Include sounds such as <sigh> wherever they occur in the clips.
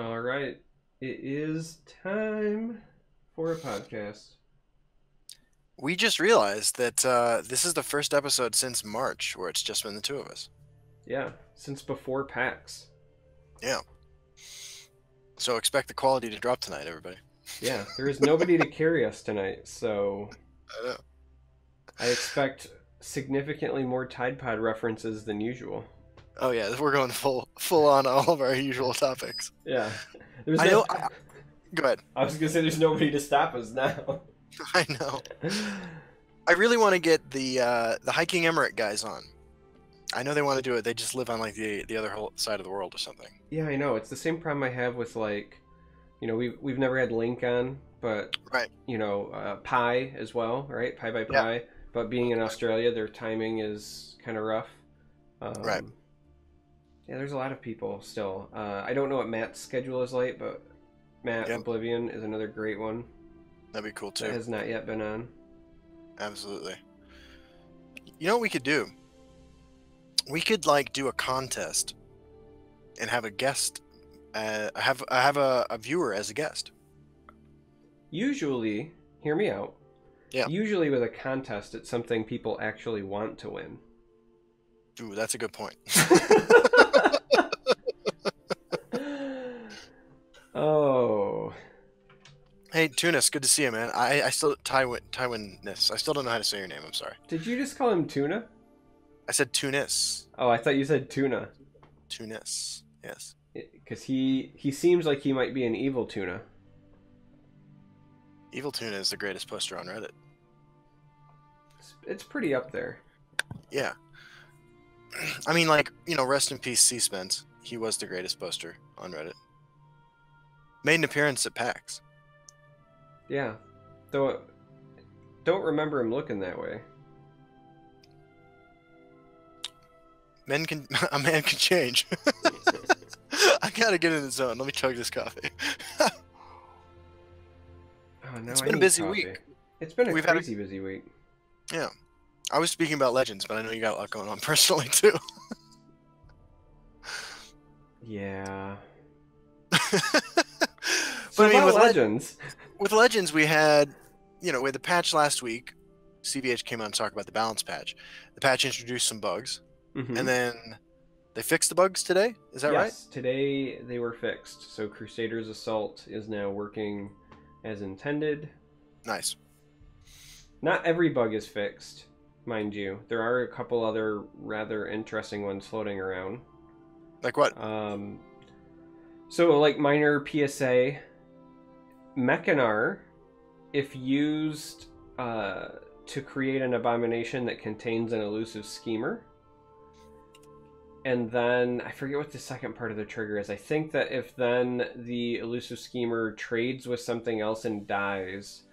All right. It is time for a podcast. We just realized that uh, this is the first episode since March where it's just been the two of us. Yeah, since before PAX. Yeah. So expect the quality to drop tonight, everybody. Yeah, there is nobody to carry us tonight, so <laughs> I know. I expect significantly more Tide Pod references than usual. Oh yeah, we're going full full on all of our usual topics. Yeah. There's I no- know. I, go ahead. I was gonna say there's nobody to stop us now. <laughs> I know. I really want to get the uh, the hiking emirate guys on. I know they want to do it. They just live on like the the other whole side of the world or something. yeah, I know. It's the same problem I have with like, you know, we've we've never had Link on, but Right. you know, uh, Pi as well, right? Pi by Yeah. Pi. But being in Australia, their timing is kind of rough. Um, Right. Yeah, there's a lot of people still. Uh, I don't know what Matt's schedule is like, but Matt Yep. Oblivion is another great one That'd be cool that too. has not yet been on. Absolutely. You know what we could do? We could like do a contest and have a guest. Uh, have have a, a viewer as a guest. Usually, hear me out. Yeah. Usually, with a contest, it's something people actually want to win. Ooh, that's a good point. <laughs> <laughs> hey, Tunis, good to see you, man. I I still Taiwan-ness. I still don't know how to say your name. I'm sorry. did you just call him tuna? I said Tunis. Oh, I thought you said tuna. Tunis. Yes. Because he he seems like he might be an evil tuna. Evil Tuna is the greatest poster on Reddit. It's, it's pretty up there. Yeah. <clears throat> I mean, like, you know, rest in peace, C. Spence. He was the greatest poster on Reddit. Made an appearance at PAX. Yeah, though don't remember him looking that way. Men can, <laughs> a man can change. <laughs> I gotta get in the zone. Let me chug this coffee. <laughs> Oh, no, It's I been a busy coffee. week. It's been a We've had a- busy week. Yeah, I was speaking about Legends, but I know you got a lot going on personally too. Yeah. but So I mean, about with, Le- Legends, with Legends, we had, you know, with the patch last week, CVH came out and talked about the balance patch. The patch introduced some bugs, Mhm. and then they fixed the bugs today. Is that right? yes, today they were fixed. So Crusaders Assault is now working as intended. Nice. Not every bug is fixed, mind you. There are a couple other rather interesting ones floating around. Like what? Um, so, like minor PSA, Mechanar, if used uh, to create an abomination that contains an elusive schemer, and then I forget what the second part of the trigger is. I think that if then the elusive schemer trades with something else and dies,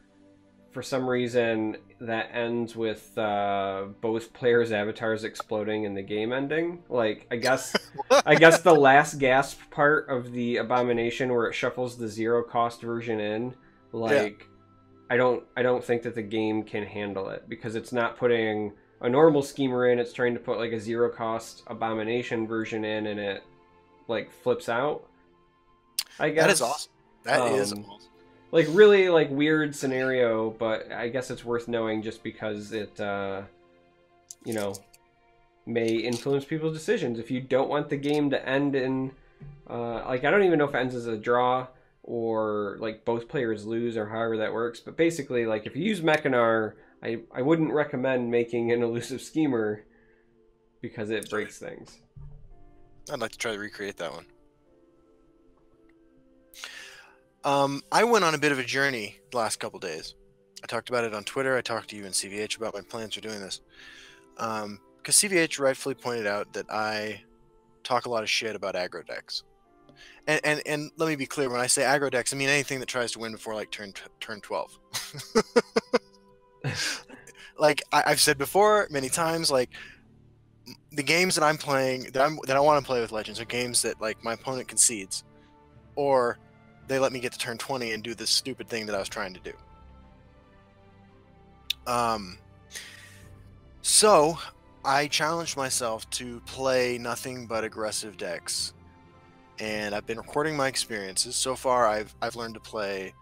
for some reason that ends with uh, both players' avatars exploding and the game ending. Like I guess <laughs> I guess the last gasp part of the abomination where it shuffles the zero cost version in, like I don't I don't think that the game can handle it because it's not putting a normal schemer in, it's trying to put like a zero cost abomination version in and it like flips out. I guess That is awesome. That is Um, awesome. Like really like weird scenario but i guess it's worth knowing just because it uh you know may influence people's decisions if you don't want the game to end in uh like i don't even know if it ends as a draw or like both players lose or however that works but basically like if you use mechanar i i wouldn't recommend making an <laughs> elusive schemer because it breaks things I'd like to try to recreate that one. Um, I went on a bit of a journey the last couple days. I talked about it on Twitter. I talked to you and CVH about my plans for doing this. Um, because CVH rightfully pointed out that I talk a lot of shit about aggro decks. And, and and let me be clear when I say aggro decks, I mean anything that tries to win before like turn turn twelve. <laughs> like I, I've said before many times, like the games that I'm playing that I'm that I want to play with Legends are games that like my opponent concedes, or they let me get to turn 20 and do this stupid thing that I was trying to do. Um. So I challenged myself to play nothing but aggressive decks and I've been recording my experiences. So far, I've I've learned to play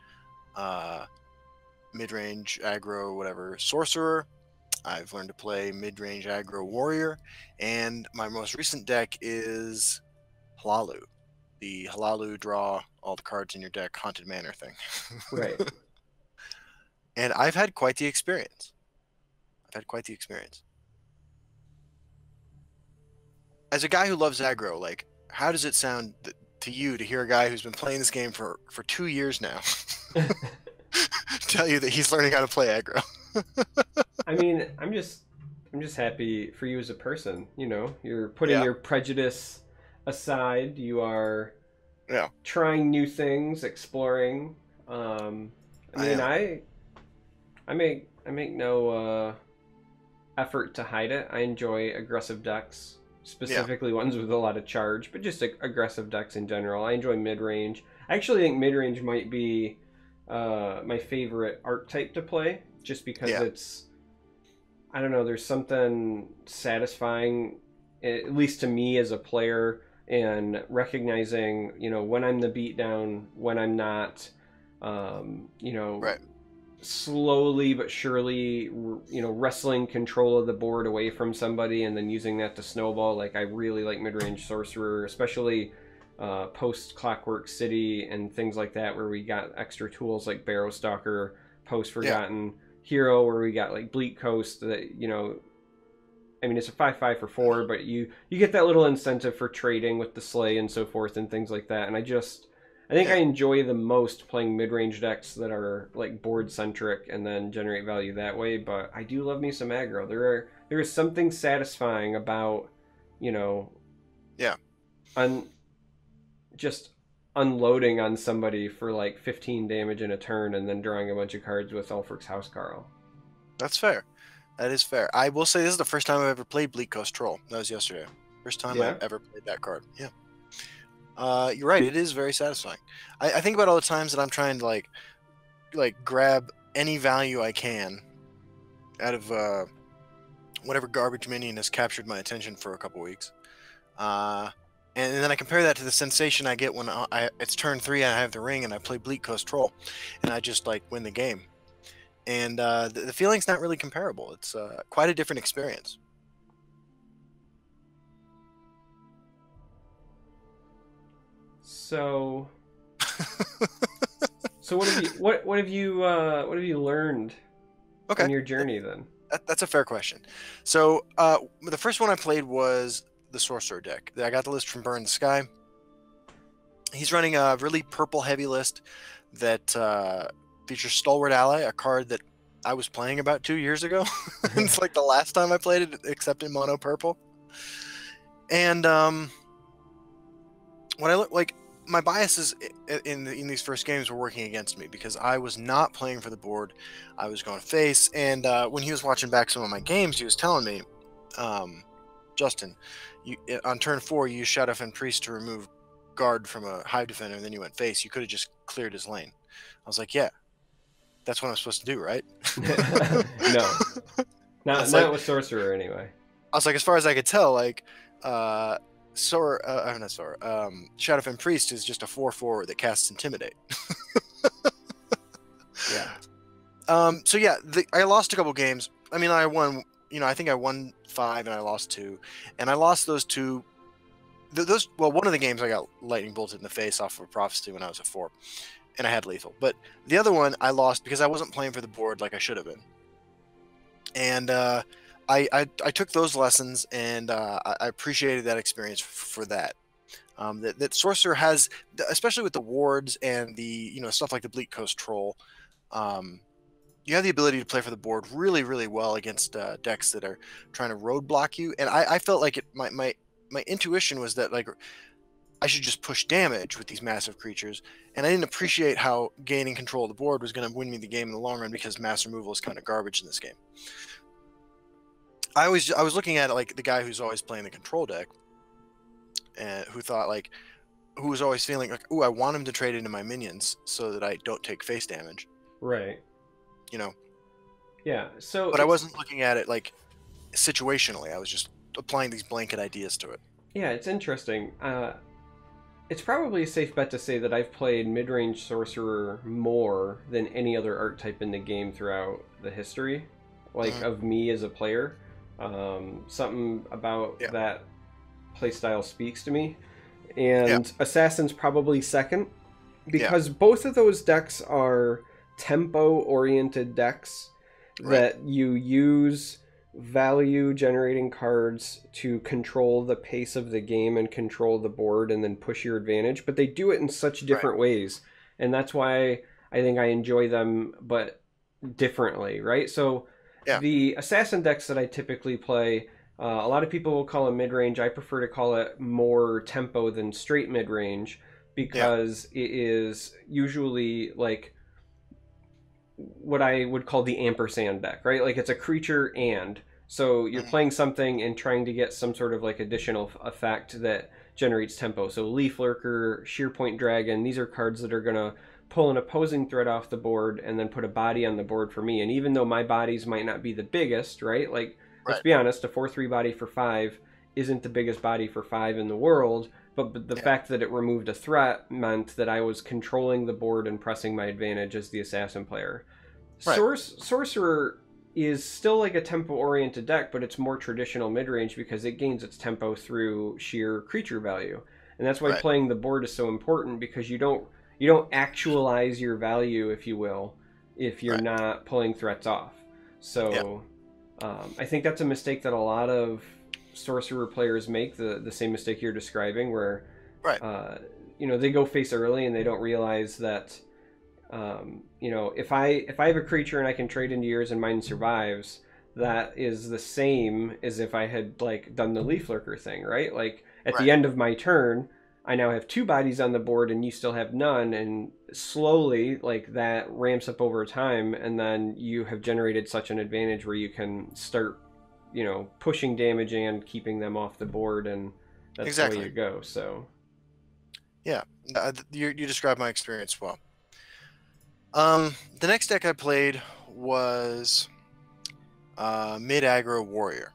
uh, mid-range aggro, whatever sorcerer. I've learned to play mid-range aggro warrior, and my most recent deck is Hlaalu, the Hlaalu draw all the cards in your deck haunted manor thing. Right. <laughs> and I've had quite the experience. I've had quite the experience. As a guy who loves aggro, like, how does it sound to you to hear a guy who's been playing this game for for two years now <laughs> <laughs> tell you that he's learning how to play aggro? I mean, I'm just I'm just happy for you as a person. You know, you're putting Yeah. your prejudice aside. You are Yeah. trying new things, exploring. Um, I I mean, am. I I make I make no uh, effort to hide it. I enjoy aggressive decks, specifically ones with a lot of charge, but just ag- aggressive decks in general. I enjoy mid range. I actually think mid range might be uh, my favorite archetype to play, just because Yeah. it's I don't know. There's something satisfying, at least to me as a player, and recognizing you know when I'm the beatdown, when I'm not. Um, you know, Right. slowly but surely, you know, wrestling control of the board away from somebody and then using that to snowball. Like I really like mid-range sorcerer, especially uh, post Clockwork City and things like that, where we got extra tools like Barrow Stalker, post Forgotten Hero, where we got like Bleak Coast. That you know, I mean, it's a five-five for four, but you you get that little incentive for trading with the sleigh and so forth and things like that. And I just I think I enjoy the most playing mid-range decks that are like board centric and then generate value that way. But I do love me some aggro. There are there is something satisfying about you know, Yeah. un just unloading on somebody for like 15 damage in a turn and then drawing a bunch of cards with Ulfric's Housecarl. That's fair. That is fair. I will say this is the first time I've ever played Bleak Coast Troll. That was yesterday. First time Yeah? I've ever played that card. Yeah. Uh, you're right. It is very satisfying. I, I think about all the times that I'm trying to like, like grab any value I can out of uh, whatever garbage minion has captured my attention for a couple weeks. Uh, and then I compare that to the sensation I get when I, I it's turn three and I have the ring and I play Bleak Coast Troll, and I just like win the game and uh, the, the feeling's not really comparable. It's uh, quite a different experience. So <laughs> so what have you what what have you uh what have you learned Okay, on your journey then? that, that's a fair question. So uh, the first one I played was the Sorcerer deck. I got the list from Burn the Sky. He's running a really purple heavy list that uh, features Stalwart Ally, a card that I was playing about two years ago. <laughs> it's <laughs> like the last time I played it, except in mono purple. And um, when I look like my biases in in these first games were working against me because I was not playing for the board. I was going to face, and uh, when he was watching back some of my games, he was telling me, um, Justin, you on turn four you used Shadowfen Priest to remove guard from a hive defender, and then you went face. You could have just cleared his lane. I was like, yeah, that's what I'm supposed to do, right? <laughs> no. <laughs> Not not like- with sorcerer anyway. I was like, as far as I could tell, like, uh, Sor, uh, uh, not Sor, um, Shadowfen Priest is just a 4 4 that casts Intimidate. <laughs> Yeah. Um, so yeah, the, I lost a couple games. I mean, I won, you know, I think I won five and I lost two. And I lost those two. Th- those, well, one of the games I got lightning bolted in the face off of a prophecy when I was a four, and I had lethal. But the other one I lost because I wasn't playing for the board like I should have been. And uh, I, I I took those lessons and uh, I appreciated that experience for that. Um, that, that sorcerer has, especially with the wards and the you know stuff like the Bleak Coast Troll, um, you have the ability to play for the board really really well against uh, decks that are trying to roadblock you. And I, I felt like it my my my intuition was that like I should just push damage with these massive creatures, and I didn't appreciate how gaining control of the board was going to win me the game in the long run because mass removal is kind of garbage in this game. I always I was looking at it like the guy who's always playing the control deck, and who thought like, who was always feeling like, oh, I want him to trade into my minions so that I don't take face damage, Right. you know. Yeah. So But I wasn't looking at it like situationally. I was just applying these blanket ideas to it. Yeah, it's interesting. Uh, it's probably a safe bet to say that I've played mid-range sorcerer more than any other archetype in the game throughout the history, like Mhm. of me as a player. Um, something about Yeah. that playstyle speaks to me, and assassin's probably second because both of those decks are tempo-oriented decks Right. that you use value generating cards to control the pace of the game and control the board and then push your advantage but they do it in such different ways. And that's why i think i enjoy them but differently right? So Yeah. the assassin decks that i typically play uh, a lot of people will call it mid-range. I prefer to call it more tempo than straight mid-range because it is usually like what I would call the ampersand deck, right? Like it's a creature and so you're playing something and trying to get some sort of like additional effect that generates tempo. So Leaf Lurker, Shearpoint Dragon, these are cards that are gonna pull an opposing threat off the board and then put a body on the board for me. And even though my bodies might not be the biggest, right? Like let's be honest, a four three body for five isn't the biggest body for five in the world. But, but the Yeah. fact that it removed a threat meant that I was controlling the board and pressing my advantage as the assassin player. Right. Source, Sorcerer is still like a tempo oriented deck, but it's more traditional mid range because it gains its tempo through sheer creature value. And that's why Right. playing the board is so important because you don't you don't actualize your value, if you will, if you're Right. not pulling threats off. So um, I think that's a mistake that a lot of sorcerer players make the the same mistake you're describing, where Right. uh, you know they go face early and they don't realize that um, you know if I if I have a creature and I can trade into yours and mine survives, that is the same as if I had like done the leaf lurker thing, right? Like at Right. the end of my turn, I now have two bodies on the board and you still have none, and slowly like that ramps up over time, and then you have generated such an advantage where you can start, you know, pushing damage and keeping them off the board, and that's the way Exactly. you go. So Uh, you, you described my experience well. Um, the next deck I played was uh, mid aggro warrior,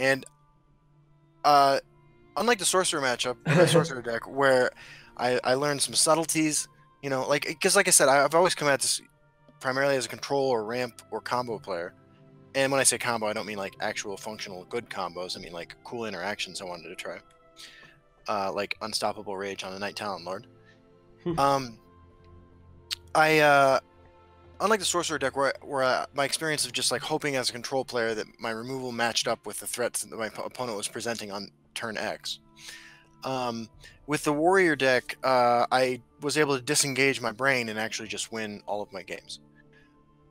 and uh, unlike the sorcerer matchup, <laughs> the sorcerer deck, where I, I learned some subtleties, you know, like because like I said, I've always come at this primarily as a control or ramp or combo player. And when I say combo, I don't mean like actual functional good combos. I mean like cool interactions I wanted to try, uh, like unstoppable rage on a Night Talon Lord. um, I uh, unlike the sorcerer deck, where where uh, my experience of just like hoping as a control player that my removal matched up with the threats that my op- opponent was presenting on turn X. Um, with the warrior deck, uh, I was able to disengage my brain and actually just win all of my games.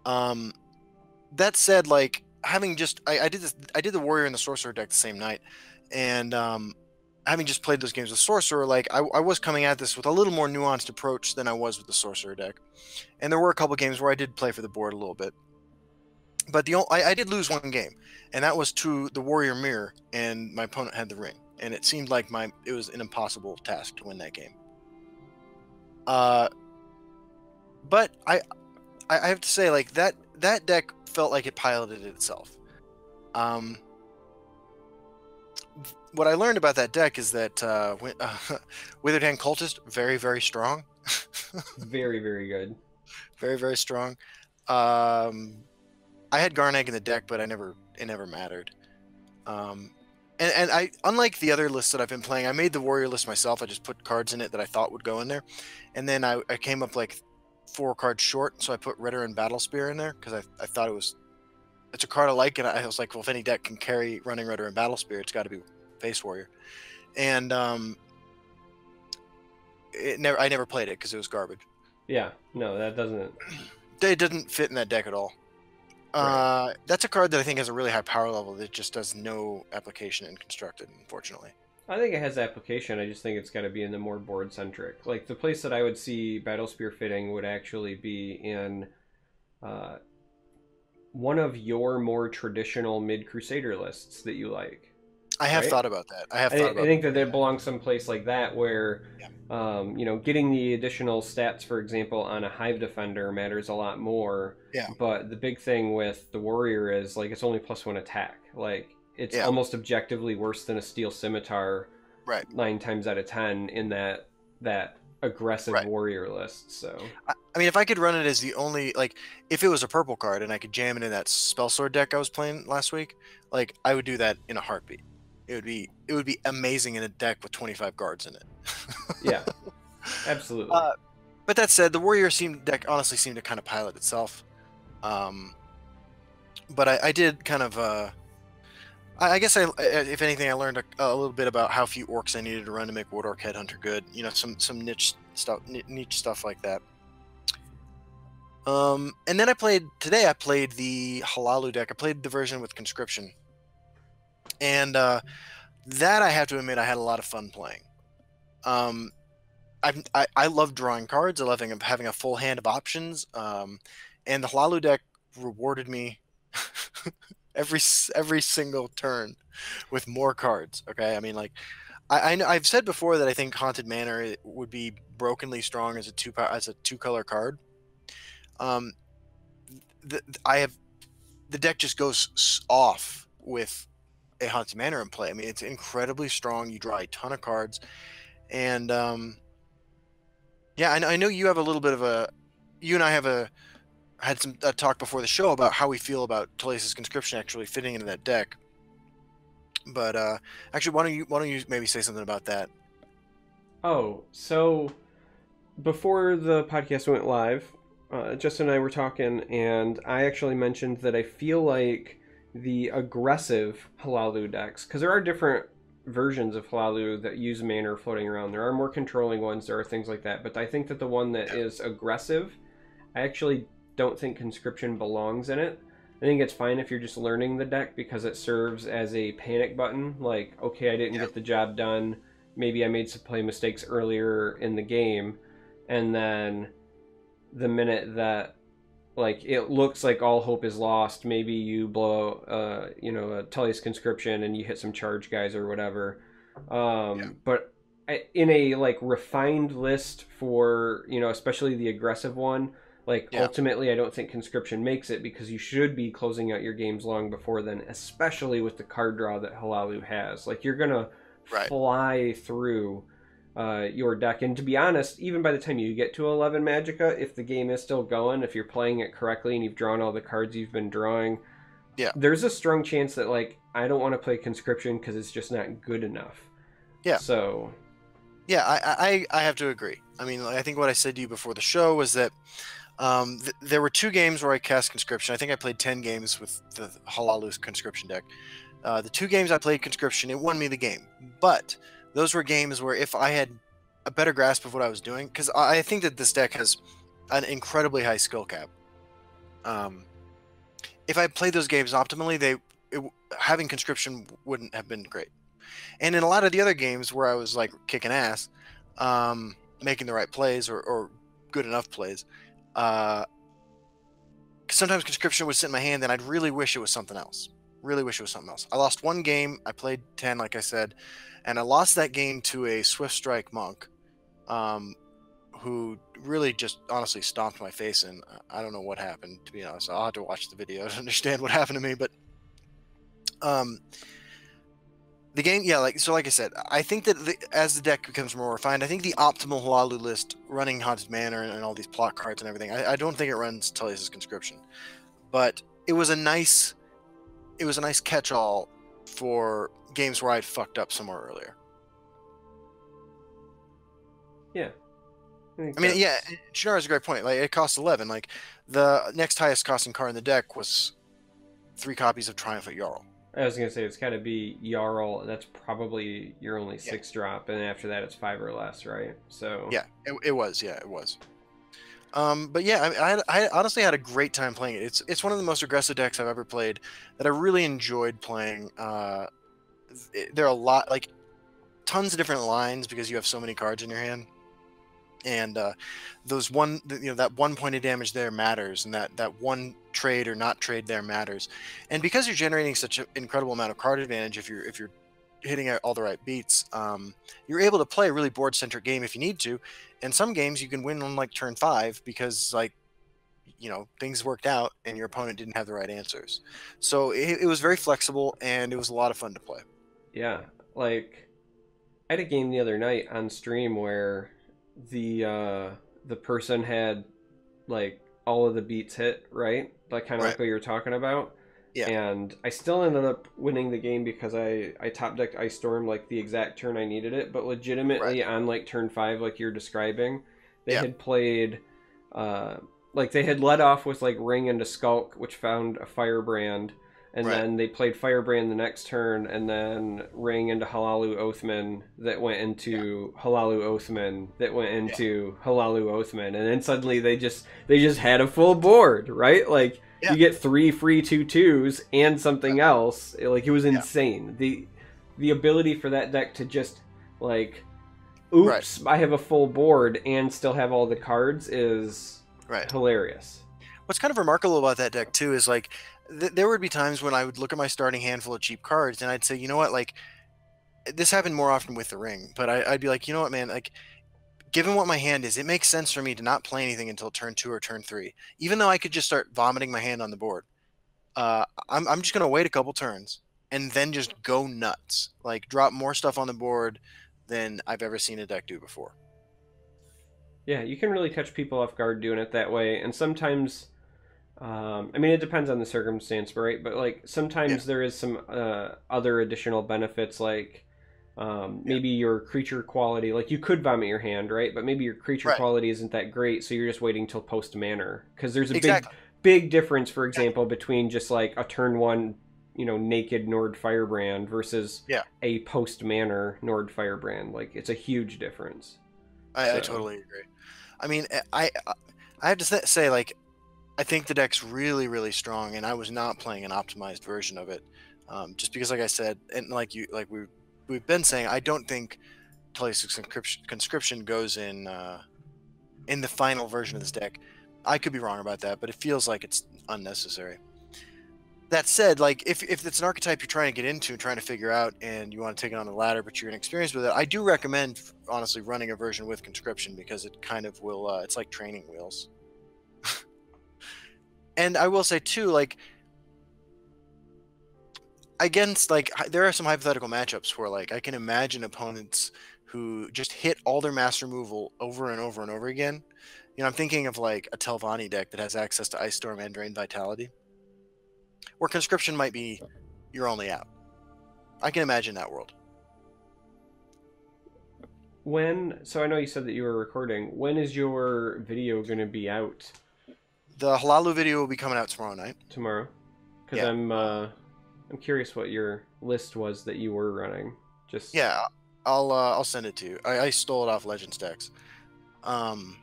Um, that said, like having just I, I did this I did the warrior and the sorcerer deck the same night, and um, having just played those games with sorcerer, like I, I was coming at this with a little more nuanced approach than I was with the sorcerer deck, and there were a couple games where I did play for the board a little bit, but the I did lose one game, and that was to the warrior mirror, and my opponent had the ring, and it seemed like my it was an impossible task to win that game. Uh, but I I I have to say like that that deck felt like it piloted itself. Um, what I learned about that deck is that uh, uh, <laughs> Withered Hand Cultist very very strong, <laughs> very very good. very very strong. Um, I had Garneg in the deck, but I never it never mattered. Um, and and I unlike the other lists that I've been playing, I made the warrior list myself. I just put cards in it that I thought would go in there, and then I, I came up like four cards short, so I put Ritter and Battle Spear in there because I, I thought it was it's a card I like, and I was like, well, if any deck can carry Running Ritter and Battle Spear, it's got to be Face Warrior, and um, it never I never played it because it was garbage. Yeah, no, that doesn't. <clears throat> It didn't fit in that deck at all. Uh, that's a card that I think has a really high power level that just does no application in constructed, unfortunately. I think it has application. I just think it's got to be in the more board centric. Like the place that I would see Battle Spear fitting would actually be in uh, one of your more traditional mid Crusader lists that you like. I have Right. thought about that. I have I, thought I think that it belongs someplace like that where, Yeah. um, you know, getting the additional stats, for example, on a Hive Defender matters a lot more. Yeah. But the big thing with the Warrior is like it's only plus one attack. Like it's Yeah. almost objectively worse than a Steel Scimitar. Right. Nine times out of ten, in that that aggressive Right. warrior list. So I, I mean, if I could run it as the only like, if it was a purple card and I could jam it in that spell sword deck I was playing last week, like I would do that in a heartbeat. It would be it would be amazing in a deck with 25 guards in it. <laughs> yeah, absolutely. Uh, But that said, the warrior seemed deck honestly seemed to kind of pilot itself. Um, but I, I did kind of. Uh, I, I guess I, I- if anything, I learned a, a little bit about how few orcs I needed to run to make Wood Orc Headhunter good. You know, some some niche stuff, niche stuff like that. Um, and then I played today. I played the Hlaalu deck. I played the version with conscription, and uh, that I have to admit, I had a lot of fun playing. Um, I've, I I love drawing cards. I love having, having a full hand of options. Um, and the Hlaalu deck rewarded me <laughs> every every single turn with more cards. Okay, I mean like. I, I I've said before that I think Haunted Manor would be brokenly strong as a two as a two color card. Um, the, I have the deck just goes off with a Haunted Manor in play. I mean, it's incredibly strong. You draw a ton of cards, and um, yeah, I, know- I know you have a little bit of a. You and I have a had some a talk before the show about how we feel about Tullius's conscription actually fitting into that deck. But uh, actually, why don't you why don't you maybe say something about that? Oh, so before the podcast went live, uh, Justin and I were talking, and I actually mentioned that I feel like the aggressive Hlaalu decks, because there are different versions of Hlaalu that use Manor floating around. There are more controlling ones, there are things like that, but I think that the one that is aggressive, I actually don't think conscription belongs in it. I think it's fine if you're just learning the deck because it serves as a panic button. Like, okay, I didn't Yeah. get the job done. Maybe I made some play mistakes earlier in the game, and then the minute that like it looks like all hope is lost, maybe you blow, uh, you know, a Tullius conscription and you hit some charge guys or whatever. Um, Yeah. But in a like refined list for you know, especially the aggressive one, like Yeah. ultimately, I don't think conscription makes it because you should be closing out your games long before then, especially with the card draw that Hlaalu has. Like you're gonna Right. fly through uh, your deck, and to be honest, even by the time you get to 11 Magica, if the game is still going, if you're playing it correctly and you've drawn all the cards you've been drawing, Yeah. there's a strong chance that like I don't want to play conscription because it's just not good enough. Yeah. So Yeah, I, I I have to agree. I mean, I think what I said to you before the show was that um, th- there were two games where I cast conscription. I think I played ten games with the Hlaalu's conscription deck. Uh, the two games I played conscription, it won me the game. But those were games where if I had a better grasp of what I was doing, because I I think that this deck has an incredibly high skill cap. Um, if I played those games optimally, they it, having conscription wouldn't have been great. And in a lot of the other games where I was like kicking ass, um, making the right plays or, or good enough plays, uh, sometimes conscription would sit in my hand and I'd really wish it was something else. Really wish it was something else. I lost one game. I played 10, like I said, and I lost that game to a Swift Strike monk um, who really just honestly stomped my face And I don't know what happened, to be honest. I'll have to watch the video <laughs> to understand what happened to me, but um, the game, yeah, like so, like I said, I think that the, as the deck becomes more refined, I think the optimal Hlaalu list running Haunted Manor and, and all these plot cards and everything, I, I don't think it runs Tullius' conscription, but it was a nice, it was a nice catch-all for games where I'd fucked up somewhere earlier. yeah. think I mean, yeah, Shannara's a great point. Like it costs eleven. Like the next highest costing card in the deck was three copies of Triumphant Jarl. I was gonna say it's got to be Jarl. That's probably your only Yeah. six drop, and after that it's five or less, right? So Yeah, it, it was. Yeah, it was. Um, but yeah, I, I, I honestly had a great time playing it. It's it's one of the most aggressive decks I've ever played that I really enjoyed playing. Uh, th- there are a lot like tons of different lines because you have so many cards in your hand, and uh, those one you know that one point of damage there matters, and that that one trade or not trade there matters, and because you're generating such an incredible amount of card advantage if you're if you're hitting all the right beats, um, you're able to play a really board centric game if you need to. And some games you can win on like turn five because like you know things worked out and your opponent didn't have the right answers. So it, it was very flexible and it was a lot of fun to play. Yeah, like I had a game the other night on stream where the uh, the person had like all of the beats hit right, like kind of Right. like what you're talking about. Yeah. And I still ended up winning the game because I I top decked Ice Storm like the exact turn I needed it, but legitimately on like turn five, like you're describing, they Yeah. had played, uh, like they had led off with like Ring into Skulk, which found a Firebrand, and Right. then they played Firebrand the next turn, and then Ring into Hlaalu Oathman that went into Hlaalu Oathman that went into Hlaalu Oathman, and then suddenly they just they just had a full board, right? Like Yeah. you get three free two twos and something else. Like it was insane. The the ability for that deck to just like oops, I have a full board and still have all the cards is Right. hilarious. What's kind of remarkable about that deck too is like th- there would be times when I would look at my starting handful of cheap cards and I'd say, you know what, like this happened more often with the ring, but I, I'd be like, you know what, man, like given what my hand is, it makes sense for me to not play anything until turn two or turn three, even though I could just start vomiting my hand on the board. Uh, I'm I'm just gonna wait a couple turns and then just go nuts, like drop more stuff on the board than I've ever seen a deck do before. Yeah, you can really catch people off guard doing it that way, and sometimes, um, I mean, it depends on the circumstance, right? But like sometimes Yeah. there is some uh, other additional benefits, like um, maybe your creature quality. Like you could vomit your hand, right? But maybe your creature Right. quality isn't that great, so you're just waiting till post Manor because there's a Exactly. big big difference, for example, between just like a turn one, you know, naked Nord Firebrand versus Yeah. a post Manor Nord Firebrand. Like it's a huge difference. I, I totally agree. I mean, I I- I have to say, like, I think the deck's really, really strong, and I was not playing an optimized version of it, um, just because, like I said, and like you, like we we've been saying, I don't think Tullius conscription, conscription goes in uh, in the final version of this deck. I could be wrong about that, but it feels like it's unnecessary. That said, like if, if it's an archetype you're trying to get into, and trying to figure out, and you want to take it on the ladder, but you're inexperienced with it, I do recommend honestly running a version with conscription because it kind of will. Uh, it's like training wheels. And I will say too, like against like there are some hypothetical matchups where like I can imagine opponents who just hit all their mass removal over and over and over again. You know, I'm thinking of like a Telvanni deck that has access to Ice Storm and Drain Vitality, where conscription might be your only out. I can imagine that world. When so I know you said that you were recording. When is your video going to be out The Hlaalu video will be coming out tomorrow night. tomorrow? Because Yeah. I'm uh, I'm curious what your list was that you were running. Just Yeah, I'll uh, I'll send it to you. I, I stole it off Legends decks. Um,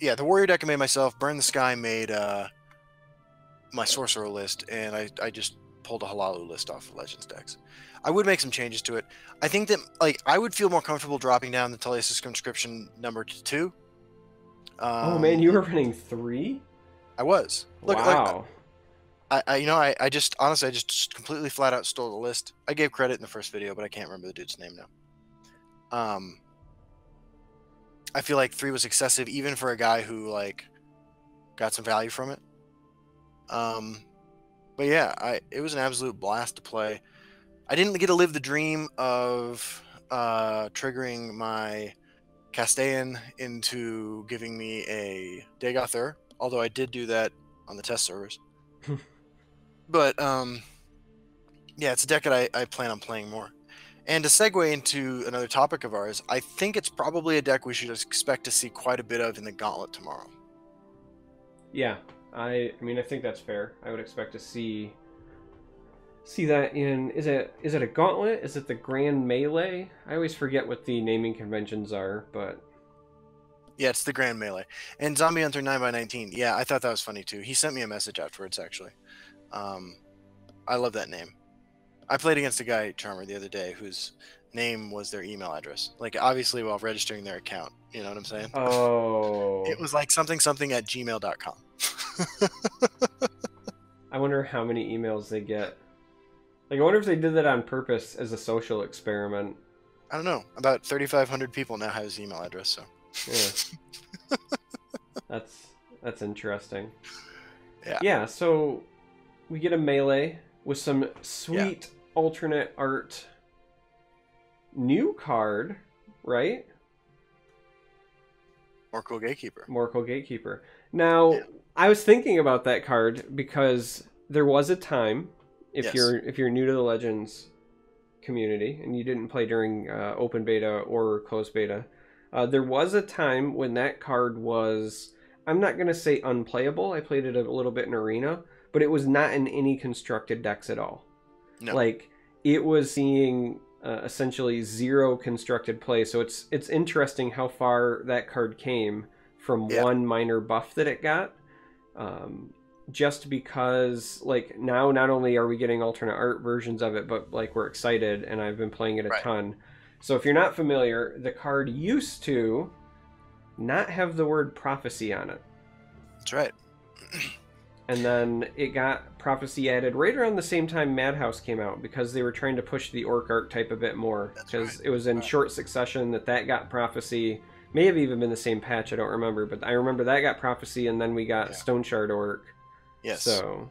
yeah, the Warrior deck I made myself. Burn the Sky made uh, my Sorcerer list, and I, I just pulled a Hlaalu list off of Legends decks. I would make some changes to it. I think that like I would feel more comfortable dropping down the Tullius conscription number to two. Um, Oh man, you were running three. I was. Look, wow. I, I you know I, I just honestly I just completely flat out stole the list. I gave credit in the first video, but I can't remember the dude's name now. Um I feel like three was excessive even for a guy who like got some value from it. Um but yeah, I it was an absolute blast to play. I didn't get to live the dream of uh triggering my Castellan into giving me a Dagoth although I did do that on the test servers. <laughs> But um, yeah, it's a deck that I, I plan on playing more. And to segue into another topic of ours, I think it's probably a deck we should expect to see quite a bit of in the Gauntlet tomorrow. Yeah, I I mean I think that's fair. I would expect to see see that in is it is it a gauntlet? Is it the Grand Melee? I always forget what the naming conventions are, but Yeah, it's the Grand Melee. And Zombie Hunter 9x19. Yeah, I thought that was funny too. He sent me a message afterwards, actually. Um, I love that name. I played against a guy, Charmer, the other day whose name was their email address. Like, obviously, while registering their account. You know what I'm saying? oh, It was like something something at gmail.com. <laughs> I wonder how many emails they get. Like I wonder if they did that on purpose as a social experiment. I don't know. About 3,500 people now have his email address, so. Yeah. <laughs> that's that's interesting. Yeah. Yeah, so we get a melee with some sweet alternate art new card, right? Morkul Gatekeeper. Morkul Gatekeeper. Now, Yeah. I was thinking about that card because there was a time, if Yes. you're if you're new to the Legends community and you didn't play during uh, open beta or closed beta, uh, there was a time when that card was I'm not gonna say unplayable. I played it a little bit in arena, but it was not in any constructed decks at all. No. Like it was seeing uh, essentially zero constructed play. So it's it's interesting how far that card came from Yeah. one minor buff that it got. Um, just because like now not only are we getting alternate art versions of it, but like we're excited and I've been playing it a Right. ton. So if you're not familiar, the card used to not have the word prophecy on it. That's right. <clears throat> And then it got prophecy added right around the same time Madhouse came out because they were trying to push the orc archetype a bit more because right. it was in Right. short succession that that got prophecy. May have even been the same patch, I don't remember, but I remember that got prophecy and then we got Yeah. Stone Shard orc. Yes. So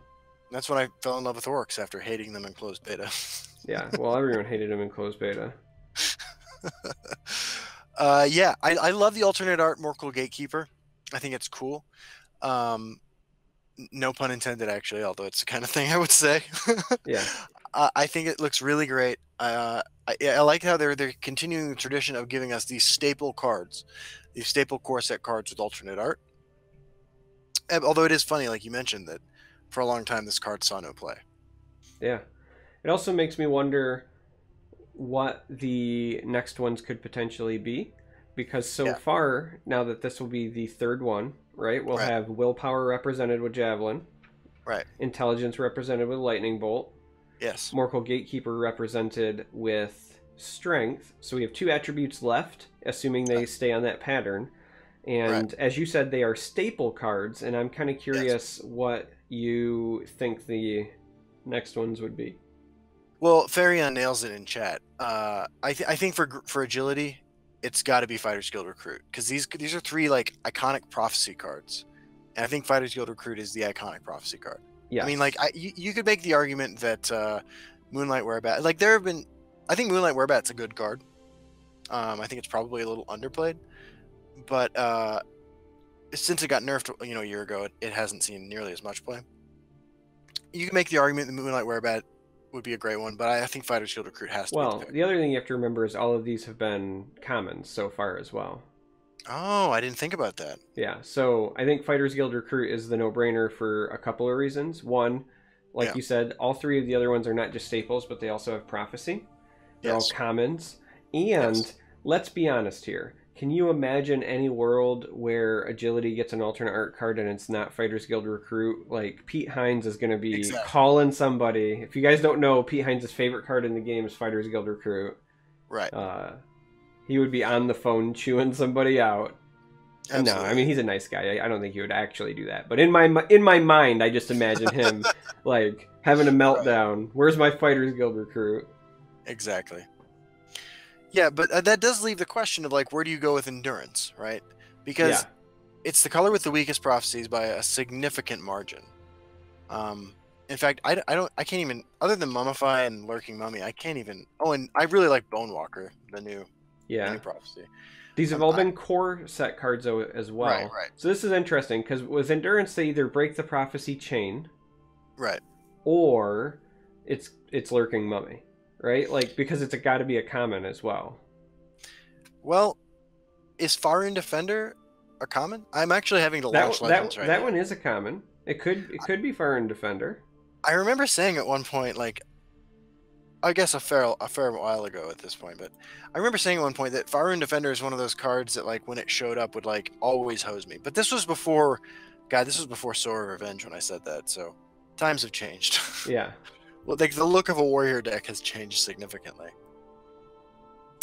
That's when I fell in love with orcs after hating them in closed beta. <laughs> yeah, well everyone hated them in closed beta. <laughs> uh, yeah, I, I love the alternate art Morkul Gatekeeper. I think it's cool. Um, no pun intended, actually, although it's the kind of thing I would say. <laughs> Yeah. uh, I think it looks really great. Uh, I, I like how they're they're continuing the tradition of giving us these staple cards, these staple core set cards with alternate art. Although it is funny, like you mentioned, that for a long time this card saw no play. Yeah. It also makes me wonder what the next ones could potentially be. Because so Yeah. far, now that this will be the third one, right? We'll Right. have willpower represented with Javelin, Right. intelligence represented with Lightning Bolt, Yes. Morkul Gatekeeper represented with strength. So we have two attributes left, assuming they stay on that pattern. And as you said, they are staple cards, and I'm kind of curious what you think the next ones would be. Well, Farion nails it in chat. Uh, I, th- I think for for agility, it's got to be Fighters Guild Recruit because these these are three like iconic prophecy cards, and I think Fighters Guild Recruit is the iconic prophecy card. Yeah. I mean, like I, you, you could make the argument that uh, Moonlight Werebat, like there have been, I think Moonlight Werebat's a good card. Um, I think it's probably a little underplayed, but uh, since it got nerfed, you know, a year ago, it, it hasn't seen nearly as much play. You can make the argument that Moonlight Werebat would be a great one, but I, I think Fighters Guild Recruit has to. be Well, the the other thing you have to remember is all of these have been commons so far as well. Oh, I didn't think about that. Yeah, so I think Fighters Guild Recruit is the no-brainer for a couple of reasons. One, like Yeah. you said, all three of the other ones are not just staples, but they also have prophecy. They're Yes. all commons. And Yes. let's be honest here. Can you imagine any world where agility gets an alternate art card and it's not Fighters Guild Recruit? Like Pete Hines is going to be Exactly. calling somebody. If you guys don't know, Pete Hines' favorite card in the game is Fighters Guild Recruit. Right. Uh, he would be on the phone chewing somebody out. No, I mean he's a nice guy. I, I don't think he would actually do that. But in my in my mind, I just imagine him <laughs> like having a meltdown. Where's my Fighters Guild recruit? Exactly. Yeah, but uh, that does leave the question of like, where do you go with endurance, right? Because Yeah. it's the color with the weakest prophecies by a significant margin. Um, in fact, I don't, I can't even, other than Mummify and Lurking Mummy, I can't even. Oh, and I really like Bonewalker, the new, the Yeah, new prophecy. these have Um, all I- been core set cards though, as well. Right, right. So this is interesting because with endurance, they either break the prophecy chain Right. or it's it's lurking mummy, right? Like because it's got to be a common as well. Well, is Fharun Defender a common? I'm actually having to That launch that, Legends right that now. one is a common. It could it could be Fharun Defender. I remember saying at one point, like, I guess a fair a fair while ago at this point, but I remember saying at one point that Fharun Defender is one of those cards that, like, when it showed up, would like always hose me. But this was before, God, this was before of Revenge when I said that. So times have changed. <laughs> Yeah. Well, like the look of a warrior deck has changed significantly.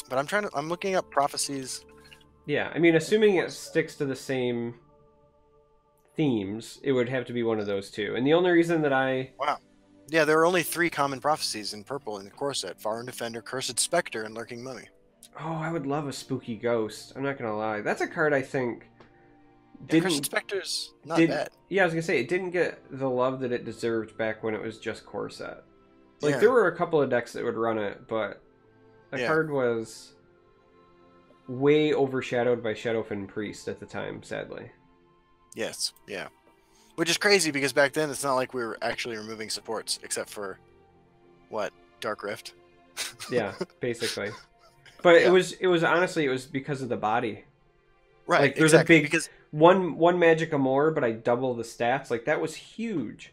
But I'm trying to. I'm looking up prophecies. Yeah, I mean, assuming it sticks to the same themes, it would have to be one of those two. And the only reason that I wow, Yeah, there are only three common prophecies in purple in the core set: Fharun Defender, Cursed Spectre, and Lurking Mummy. oh, I would love a spooky ghost. I'm not gonna lie, that's a card I think Yeah, Cursed didn't. Spectre's not did- bad. Yeah, I was gonna say it didn't get the love that it deserved back when it was just core set. Like Yeah. there were a couple of decks that would run it, but the Yeah. card was way overshadowed by Shadowfen Priest at the time, sadly. Yes, yeah. Which is crazy because back then it's not like we were actually removing supports except for what Dark Rift. <laughs> Yeah, basically. But Yeah. it was it was honestly it was because of the body. right. Like, there's a exactly, big- because One one magic or more, but I double the stats. Like that was huge.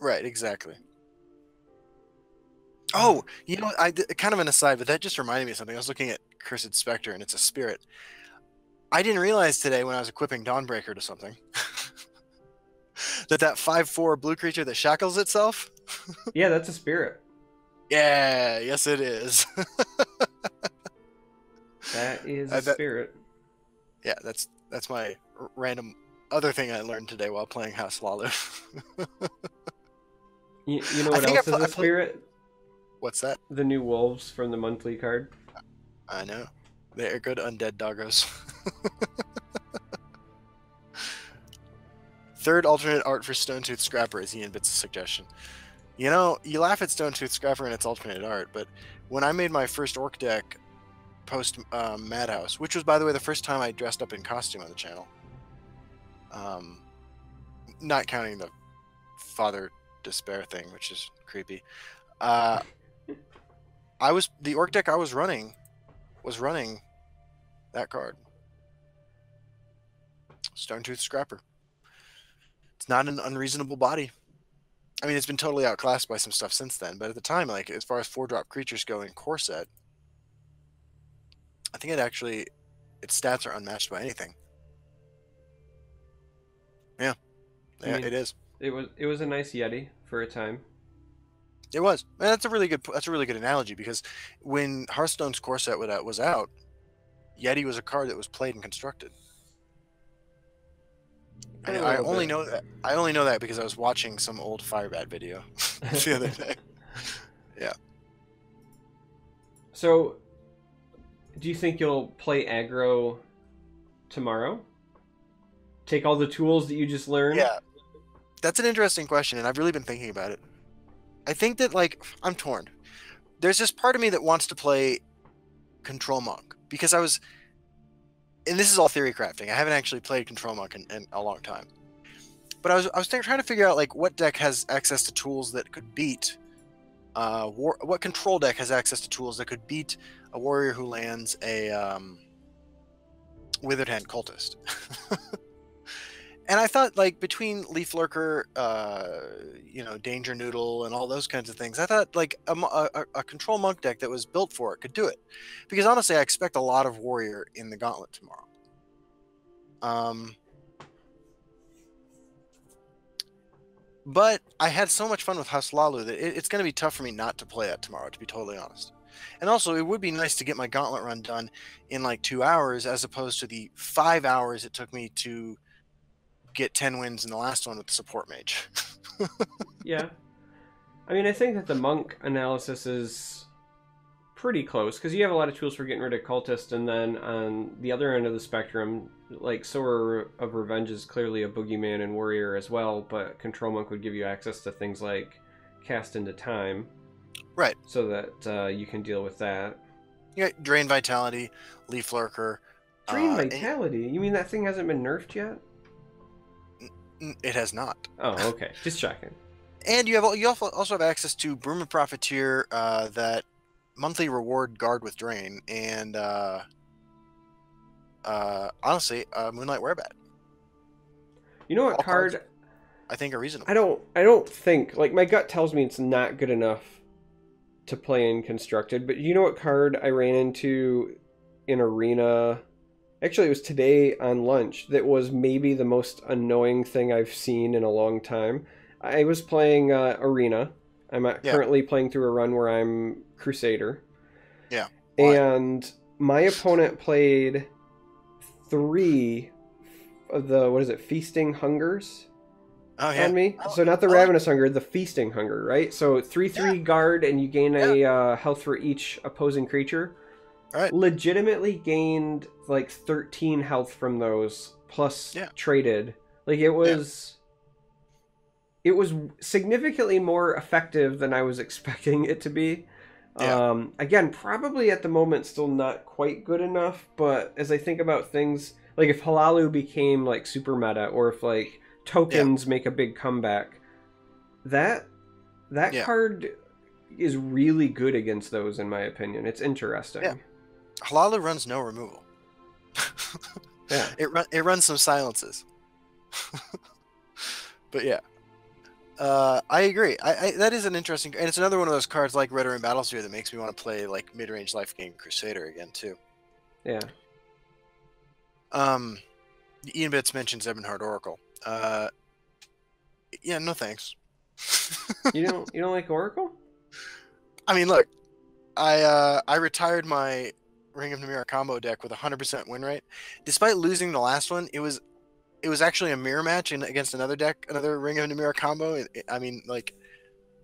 right exactly. Oh, you know, I kind of an aside, but that just reminded me of something. I was looking at Cursed Spectre, and it's a spirit. I didn't realize today when I was equipping Dawnbreaker to something <laughs> that that five four blue creature that shackles itself. <laughs> Yeah, that's a spirit. Yeah, yes, it is. <laughs> that is a spirit. yeah, that's that's my r- random other thing I learned today while playing House Hlaalu. You, you know I what I else pl- is I a spirit? What's that? The new wolves from the monthly card. I know. They're good undead doggos. <laughs> Third alternate art for Stone Tooth Scrapper is Ian Bits' suggestion. You know, you laugh at Stone Tooth Scrapper and its alternate art, but when I made my first orc deck post um, Madhouse, which was, by the way, the first time I dressed up in costume on the channel, um, not counting the Father Despair thing, which is creepy, uh, I was the orc deck I was running was running that card. Stone Tooth Scrapper. It's not an unreasonable body. I mean, it's been totally outclassed by some stuff since then, but at the time, like as far as four drop creatures go in core set, I think it actually its stats are unmatched by anything. Yeah, I yeah, mean- it is. It was it was a nice yeti for a time. It was. And that's a really good. That's a really good analogy because when Hearthstone's core set was out- uh, was out, Yeti was a card that was played and constructed. And I only bit. know that. I only know that because I was watching some old Firebat video <laughs> the other <laughs> day. Yeah. So, do you think you'll play aggro tomorrow? Take all the tools that you just learned. Yeah, that's an interesting question, and I've really been thinking about it. I think that like I'm torn. There's this part of me that wants to play Control Monk because I was, and this is all theory crafting. I haven't actually played Control Monk in, in a long time, but I was I was trying to figure out like what deck has access to tools that could beat. Uh, war, what control deck has access to tools that could beat a warrior who lands a um, withered hand cultist? <laughs> and I thought like between Leaflurker, uh, you know, Danger Noodle, and all those kinds of things, I thought like a, a, a- control monk deck that was built for it could do it. Because honestly, I expect a lot of warrior in the gauntlet tomorrow. Um, but I had so much fun with Hlaalu that it, it's going to be tough for me not to play that tomorrow, to be totally honest. And also, it would be nice to get my gauntlet run done in like two hours, as opposed to the five hours it took me to get 10 wins in the last one with the support mage. <laughs> Yeah. I mean, I think that the monk analysis is pretty close because you have a lot of tools for getting rid of cultists, and then on the other end of the spectrum, like Sower of Revenge is clearly a boogeyman and warrior as well, but Control Monk would give you access to things like Cast into Time. Right. So that uh, you can deal with that. you got Drain Vitality, Leaflurker. Drain uh, and- Vitality? You mean that thing hasn't been nerfed yet? N- It has not. Oh, okay. Just checking. <laughs> And you have you also have access to Bruma Profiteer, uh, that monthly reward guard with Drain, and uh, uh, honestly, uh, Moonlight Werebat. You know what All cards card I think are reasonable. I don't I don't think like my gut tells me it's not good enough to play in constructed, but you know what card I ran into in arena actually it was today on lunch that was maybe the most annoying thing I've seen in a long time. I was playing uh, arena. I'm uh, Yeah. currently playing through a run where I'm crusader. Yeah. Why? And my opponent played three of the what is it? Feasting hungers Oh yeah. on me. Oh, So not the ravenous hunger, the feasting hunger, right? So three three guard, and you gain a uh, health for each opposing creature. Right. Legitimately gained like thirteen health from those, plus Yeah. traded. Like it was. It was significantly more effective than I was <laughs> expecting it to be, Yeah. Um, again, probably at the moment still not quite good enough, but as I think about things like if Hlaalu became like super meta, or if like tokens make a big comeback, that that Yeah. card is really good against those, in my opinion. It's interesting. Hlaalu runs no removal. <laughs> Yeah. It run it runs some silences. <laughs> but yeah. Uh, I agree. I, I that is an interesting, and it's another one of those cards like Red Ring Battlesphere that makes me want to play like mid-range life game Crusader again too. Yeah. Um, Ian Bits mentions Ebonheart Oracle. Uh, yeah, no thanks. You don't <laughs> you don't like Oracle? I mean, look, I uh, I retired my Ring of Namira combo deck with a hundred percent win rate. Despite losing the last one, it was it was actually a mirror match in, against another deck, another Ring of Namira combo. I mean, like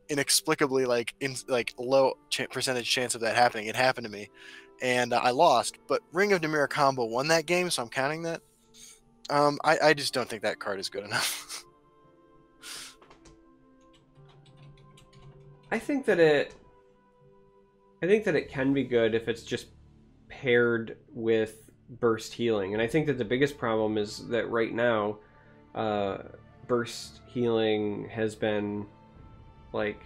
inexplicably, like in like low ch- percentage chance of that happening. It happened to me, and uh, I lost. But Ring of Namira combo won that game, so I'm counting that. Um, I, I just don't think that card is good enough. <laughs> I think that it I think that it can be good if it's just paired with burst healing. And I think that the biggest problem is that right now uh burst healing has been like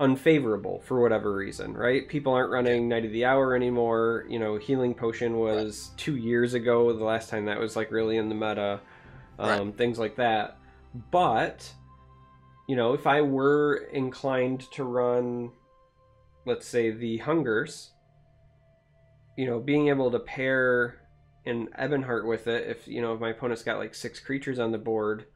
unfavorable for whatever reason, right? People aren't running Knight of the Hour anymore. You know, Healing Potion was two years ago, the last time that was like really in the meta, um, things like that. But, you know, if I were inclined to run, let's say, the Hungers, you know, being able to pair an Ebonheart with it, if, you know, if my opponent's got like six creatures on the board,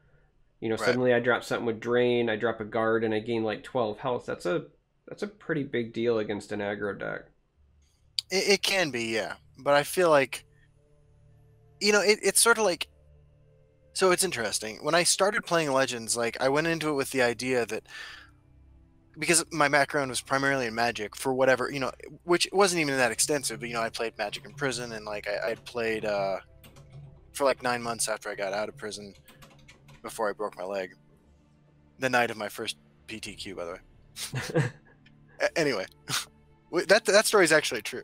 you know, Right. suddenly I drop something with drain, I drop a guard, and I gain like twelve health. That's a that's a pretty big deal against an aggro deck. It, it can be, yeah. But I feel like, you know, it, it's sort of like. So it's interesting. When I started playing Legends, like I went into it with the idea that because my background was primarily in Magic for whatever you know, which wasn't even that extensive. But you know, I played Magic in prison, and like I, I'd played uh, for like nine months after I got out of prison, before I broke my leg. The night of my first PTQ, by the way. <laughs> Anyway, <laughs> that that story is actually true.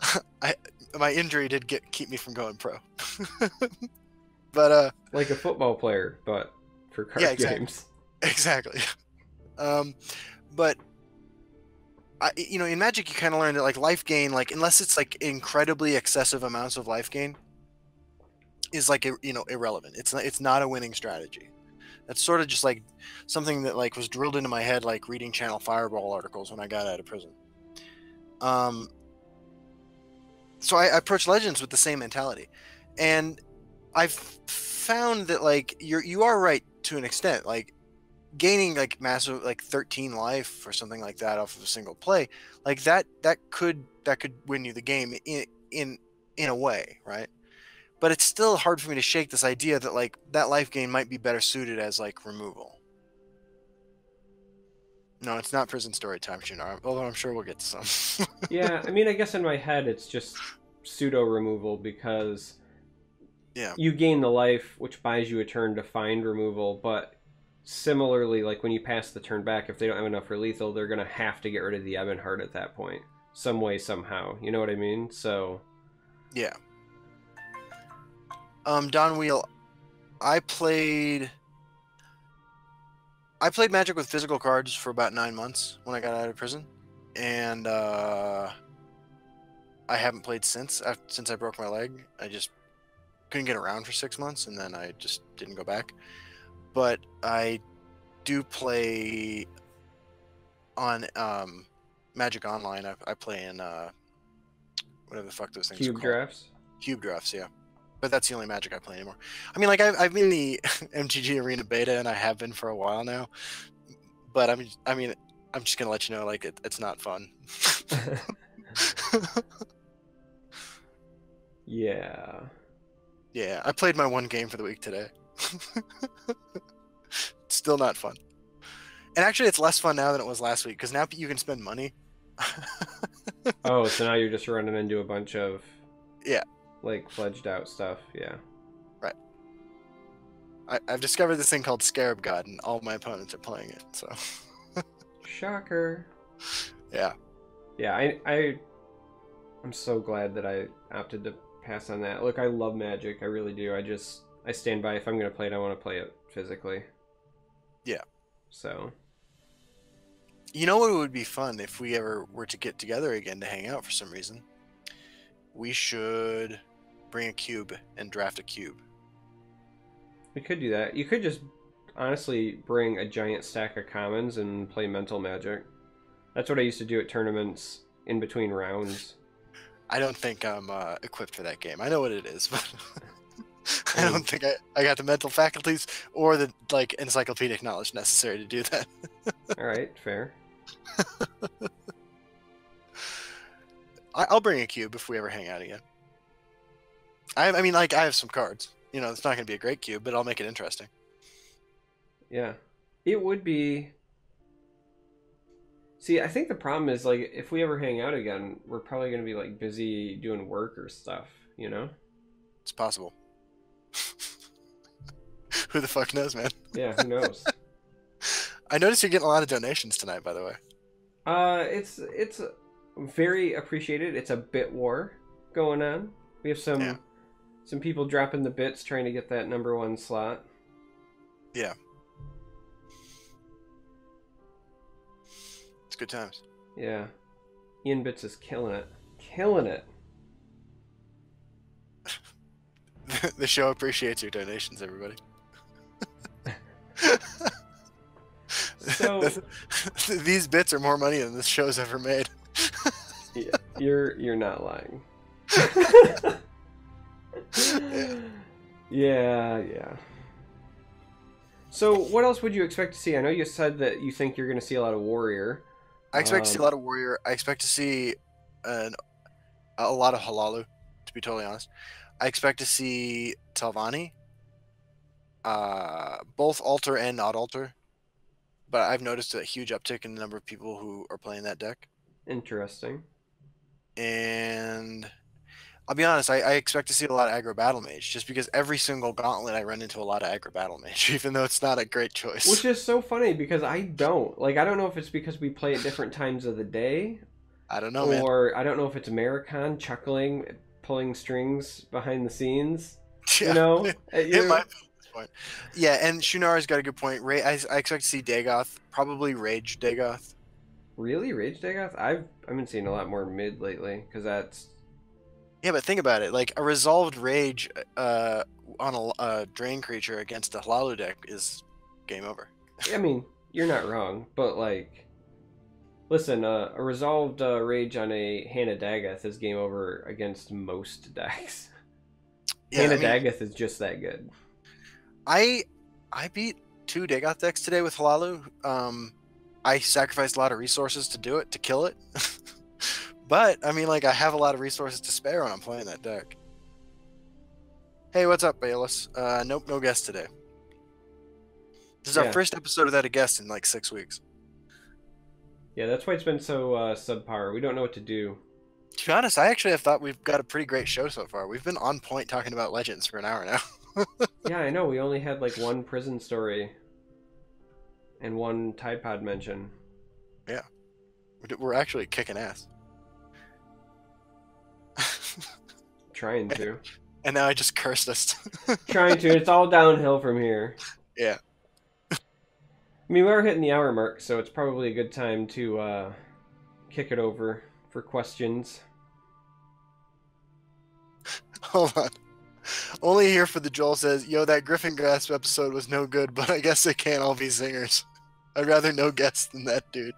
<laughs> I my injury did get keep me from going pro, but uh, like a football player, but for card Yeah, exactly. games. exactly. Um, but I, you know, in Magic, you kind of learn that like life gain, like unless it's like incredibly excessive amounts of life gain, is like you know irrelevant. It's not it's not a winning strategy. That's sort of just like something that like was drilled into my head, like reading Channel Fireball articles when I got out of prison. Um, so I, I approach Legends with the same mentality, and I've found that like you're you are right to an extent. Like gaining like massive like 13 life or something like that off of a single play, like that that could that could win you the game in in in a way, right? But it's still hard for me to shake this idea that like that life gain might be better suited as like removal. No, it's not prison story time, Shinar. Although I'm sure we'll get to some. <laughs> yeah, I mean, I guess in my head it's just pseudo removal because Yeah. you gain the life, which buys you a turn to find removal. But similarly, like when you pass the turn back, if they don't have enough for lethal, they're gonna have to get rid of the Ebonheart at that point, some way, somehow. You know what I mean? So Yeah. Um, Don Wheel, I played. I played Magic with physical cards for about nine months when I got out of prison, and uh, I haven't played since. af- Since I broke my leg, I just couldn't get around for six months, and then I just didn't go back. But I do play on um, Magic Online. I, I play in uh, whatever the fuck those things are cube called. drafts. Cube drafts, yeah. But that's the only Magic I play anymore. I mean, like I've, I've been in the <laughs> MTG Arena beta, and I have been for a while now. But I'm, I mean, I'm just gonna let you know, like it, it's not fun. <laughs> <laughs> yeah. yeah, I played my one game for the week today. <laughs> Still not fun. And actually, it's less fun now than it was last week because now you can spend money. <laughs> Oh, so now you're just running into a bunch of Yeah. like fledged out stuff. Yeah. I, I've discovered this thing called Scarab God, and all my opponents are playing it. So <laughs> Shocker. yeah. Yeah, I, I, I'm so glad that I opted to pass on that. Look, I love Magic. I really do. I just, I stand by. If I'm gonna play it, I want to play it physically. Yeah. So. You know what would be fun if we ever were to get together again to hang out for some reason? We should bring a cube and draft a cube. We could do that. You could just honestly bring a giant stack of commons and play mental magic. That's what I used to do at tournaments in between rounds. <laughs> I don't think I'm uh, equipped for that game. I know what it is, but <laughs> I don't think I, I got the mental faculties or the like encyclopedic knowledge necessary to do that. <laughs> All right, fair. I, I'll bring a cube if we ever hang out again. I, I mean, like I have some cards. You know, it's not going to be a great cube, but I'll make it interesting. Yeah. It would be See, I think the problem is like if we ever hang out again, we're probably going to be like busy doing work or stuff, you know? It's possible. Who the fuck knows, man? <laughs> Yeah, who knows? <laughs> I noticed you're getting a lot of donations tonight, by the way. uh it's it's very appreciated. It's a bit war going on. We have some Yeah. some people dropping the bits trying to get that number 1 slot. Yeah. It's good times. Yeah. Ian Bits is killing it. Killing it. <laughs> the show appreciates your donations, everybody. So- <laughs> <laughs> these bits are more money than this show's ever made. Yeah, <laughs> you're you're not lying. yeah, yeah. So, what else would you expect to see? I know you said that you think you're going to see a lot of warrior. I expect to see a Um, lot of warrior. I expect to see an, a lot of Hlaalu. To be totally honest, I expect to see Telvanni. Uh, both altar and not altar. But I've noticed a huge uptick in the number of people who are playing that deck. Interesting. and I'll be honest, I, I expect to see a lot of aggro battle mage just because every single gauntlet I run into a lot of aggro battle mage, <laughs> even though it's not a great choice. Which is so funny because I don't. Like, I don't know if it's because we play at different times of the day, I don't know, man. or I don't know if it's Americon chuckling, pulling strings behind the scenes. <laughs> Yeah, You know? It might be point. Yeah, and Shunara's got a good point. Ra- I, I expect to see Dagoth, probably Rage Dagoth. Really, Rage Dagoth? I've I've been seeing a lot more mid lately because that's Yeah, but think about it. Like a resolved Rage uh, on a, a Drain creature against a Hlaalu deck is game over. I mean, you're not wrong, but like, listen, uh, a resolved uh, rage on a Hand of Dagoth is game over against most <laughs> decks. Yeah, Hannah I, mean, Dagoth is just that good. I I beat two Dagoth decks today with Hlaalu. Um, I sacrificed a lot of resources to do it, to kill it. <laughs> but I mean, like, I have a lot of resources to spare when I'm playing that deck. Hey, what's up, Bayless? Uh, nope, no guest today. This is Yeah. our first episode without a guest in like six weeks. Yeah, that's why it's been so uh, subpar. We don't know what to do. To be honest, I actually have thought we've got a pretty great show so far. We've been on point talking about Legends for an hour now. <laughs> <laughs> yeah, I know. We only had like one prison story and one Tide Pod mention. We're- We're actually kicking ass. <laughs> Trying to. and now I just cursed us. <laughs> Trying to. It's all downhill from here. Yeah. I mean, we are hitting the hour mark, so it's probably a good time to uh, kick it over for questions. Hold on. Only here for the Joel says, "Yo, that Griffin Grasp episode was no good, but I guess they can't all be singers. I'd rather no guests than that dude."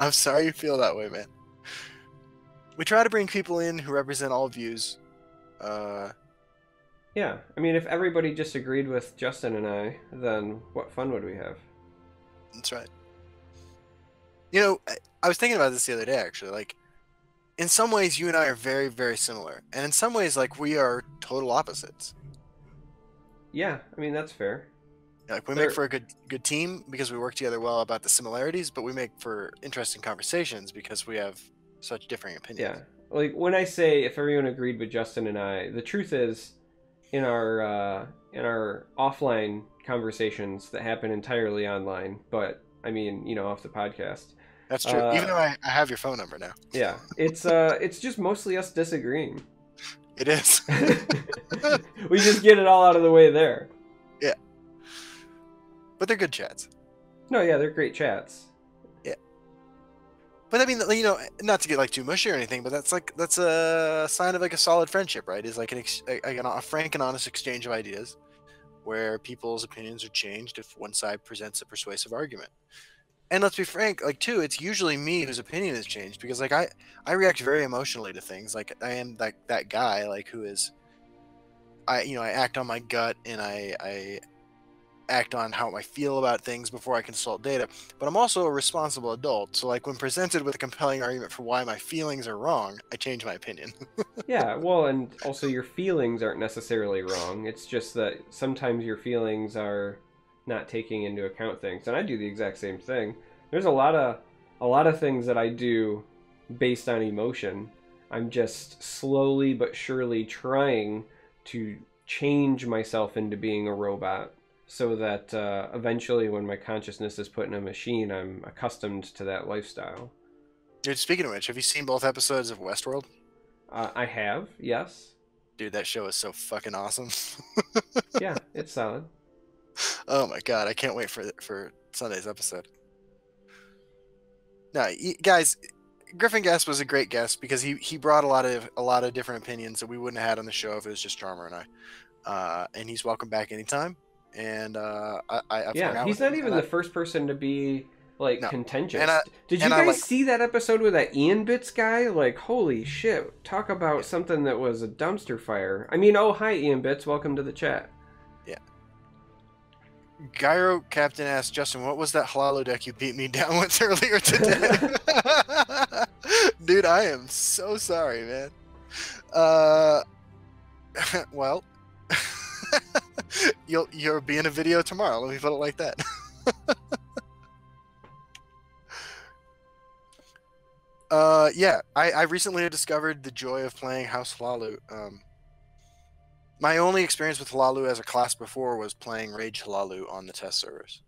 I'm sorry you feel that way, man. We try to bring people in who represent all views. Uh, Yeah, I mean, if everybody just agreed with Justin and I, then what fun would we have? that's right. You know, I, I was thinking about this the other day, actually. Like, in some ways, you and I are very, very similar, and in some ways, like, we are total opposites. Yeah, I mean, that's fair. Like we There- make for a good good team because we work together well about the similarities, but we make for interesting conversations because we have such differing opinions. Yeah. Like, when I say if everyone agreed with Justin and I, the truth is, in our, uh, in our offline conversations that happen entirely online, but, I mean, you know, off the podcast, That's true. Uh, Even though I, I have your phone number now. Yeah, it's uh, it's just mostly us disagreeing. It is. <laughs> we just get it all out of the way there. Yeah. But they're good chats. No, yeah, they're great chats. Yeah. But I mean, you know, not to get like too mushy or anything, but that's like that's a sign of like a solid friendship, right? Is like an ex- a, a, a frank and honest exchange of ideas, where people's opinions are changed if one side presents a persuasive argument. And let's be frank, like too, it's usually me whose opinion has changed because like I I react very emotionally to things. Like I am that that guy like who is, I you know I act on my gut and I I act on how I feel about things before I consult data. But I'm also a responsible adult. So, like, when presented with a compelling argument for why my feelings are wrong, I change my opinion. <laughs> Yeah, well, and also your feelings aren't necessarily wrong. It's just that sometimes your feelings are not taking into account things, and I do the exact same thing. There's a lot of a lot of things that I do based on emotion. I'm just slowly but surely trying to change myself into being a robot so that uh, eventually when my consciousness is put in a machine i'm accustomed to that lifestyle Dude, speaking of which, have you seen both episodes of Westworld? uh, i have yes Dude, that show is so fucking awesome. <laughs> yeah it's solid oh my god, I can't wait for for Sunday's episode. No, y- guys, Griffin Guest was a great guest because he he brought a lot of a lot of different opinions that we wouldn't have had on the show if it was just Charmer and I. Uh, and he's welcome back anytime. And uh, I, I yeah he's not even the first person to be like No. contentious And I- did you guys like- see that episode with that ian bits guy like holy shit talk about Yeah. something that was a dumpster fire i mean oh hi ian bits welcome to the chat Gyro Captain asked Justin, "What was that Hlaalu deck you beat me down <laughs> with earlier today?" <laughs> Dude, I am so sorry, man. Uh, <laughs> well, you'll you'll be in a video tomorrow. Let me put it like that. uh, yeah, I I recently discovered the joy of playing House Hlaalu. Um, my only experience with Hlaalu as a class before was playing Rage Hlaalu on the test servers,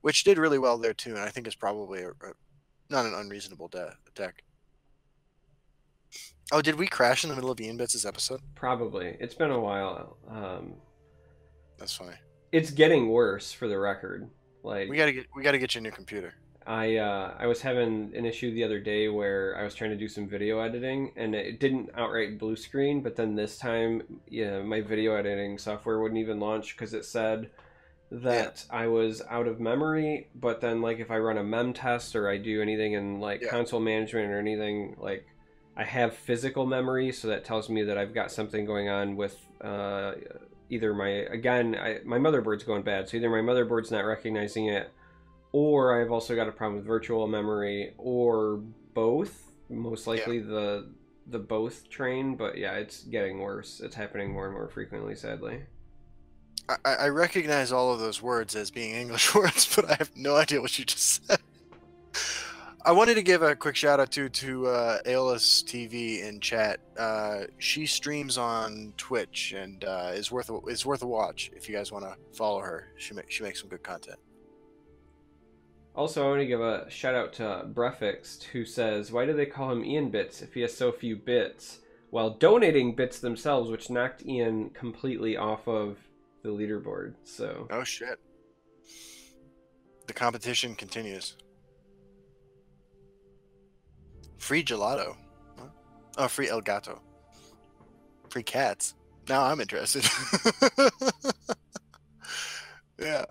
which did really well there too, and I think is probably a, a, not an unreasonable de- deck. Oh, did we crash in the middle of Ian Bits' episode? probably it's been a while um, That's funny. it's getting worse for the record like We gotta get we gotta get you a new computer. I uh, I was having an issue the other day where I was trying to do some video editing and it didn't outright blue screen, but then this time, yeah, my video editing software wouldn't even launch because it said that I was out of memory. But then, like, if I run a mem test or I do anything in like Yeah. console management or anything, like, I have physical memory, so that tells me that I've got something going on with uh, either my again I, my motherboard's going bad, so either my motherboard's not recognizing it or I've also got a problem with virtual memory, or both. Most likely the the both train, but yeah, it's getting worse. It's happening more and more frequently, sadly. I, I recognize all of those words as being English <laughs> words, but I have no idea what you just said. I wanted to give a quick shout out to to uh, TV in chat. Uh, she streams on Twitch and uh, is worth a, is worth a watch if you guys want to follow her. She makes she makes some good content. Also, I want to give a shout out to uh, Brefixed, who says, "Why do they call him Ian Bits if he has so few bits?" While donating bits themselves, which knocked Ian completely off of the leaderboard. So Oh shit! The competition continues. Free gelato. Oh, free El Gato. Free cats. Now I'm interested. <laughs> yeah.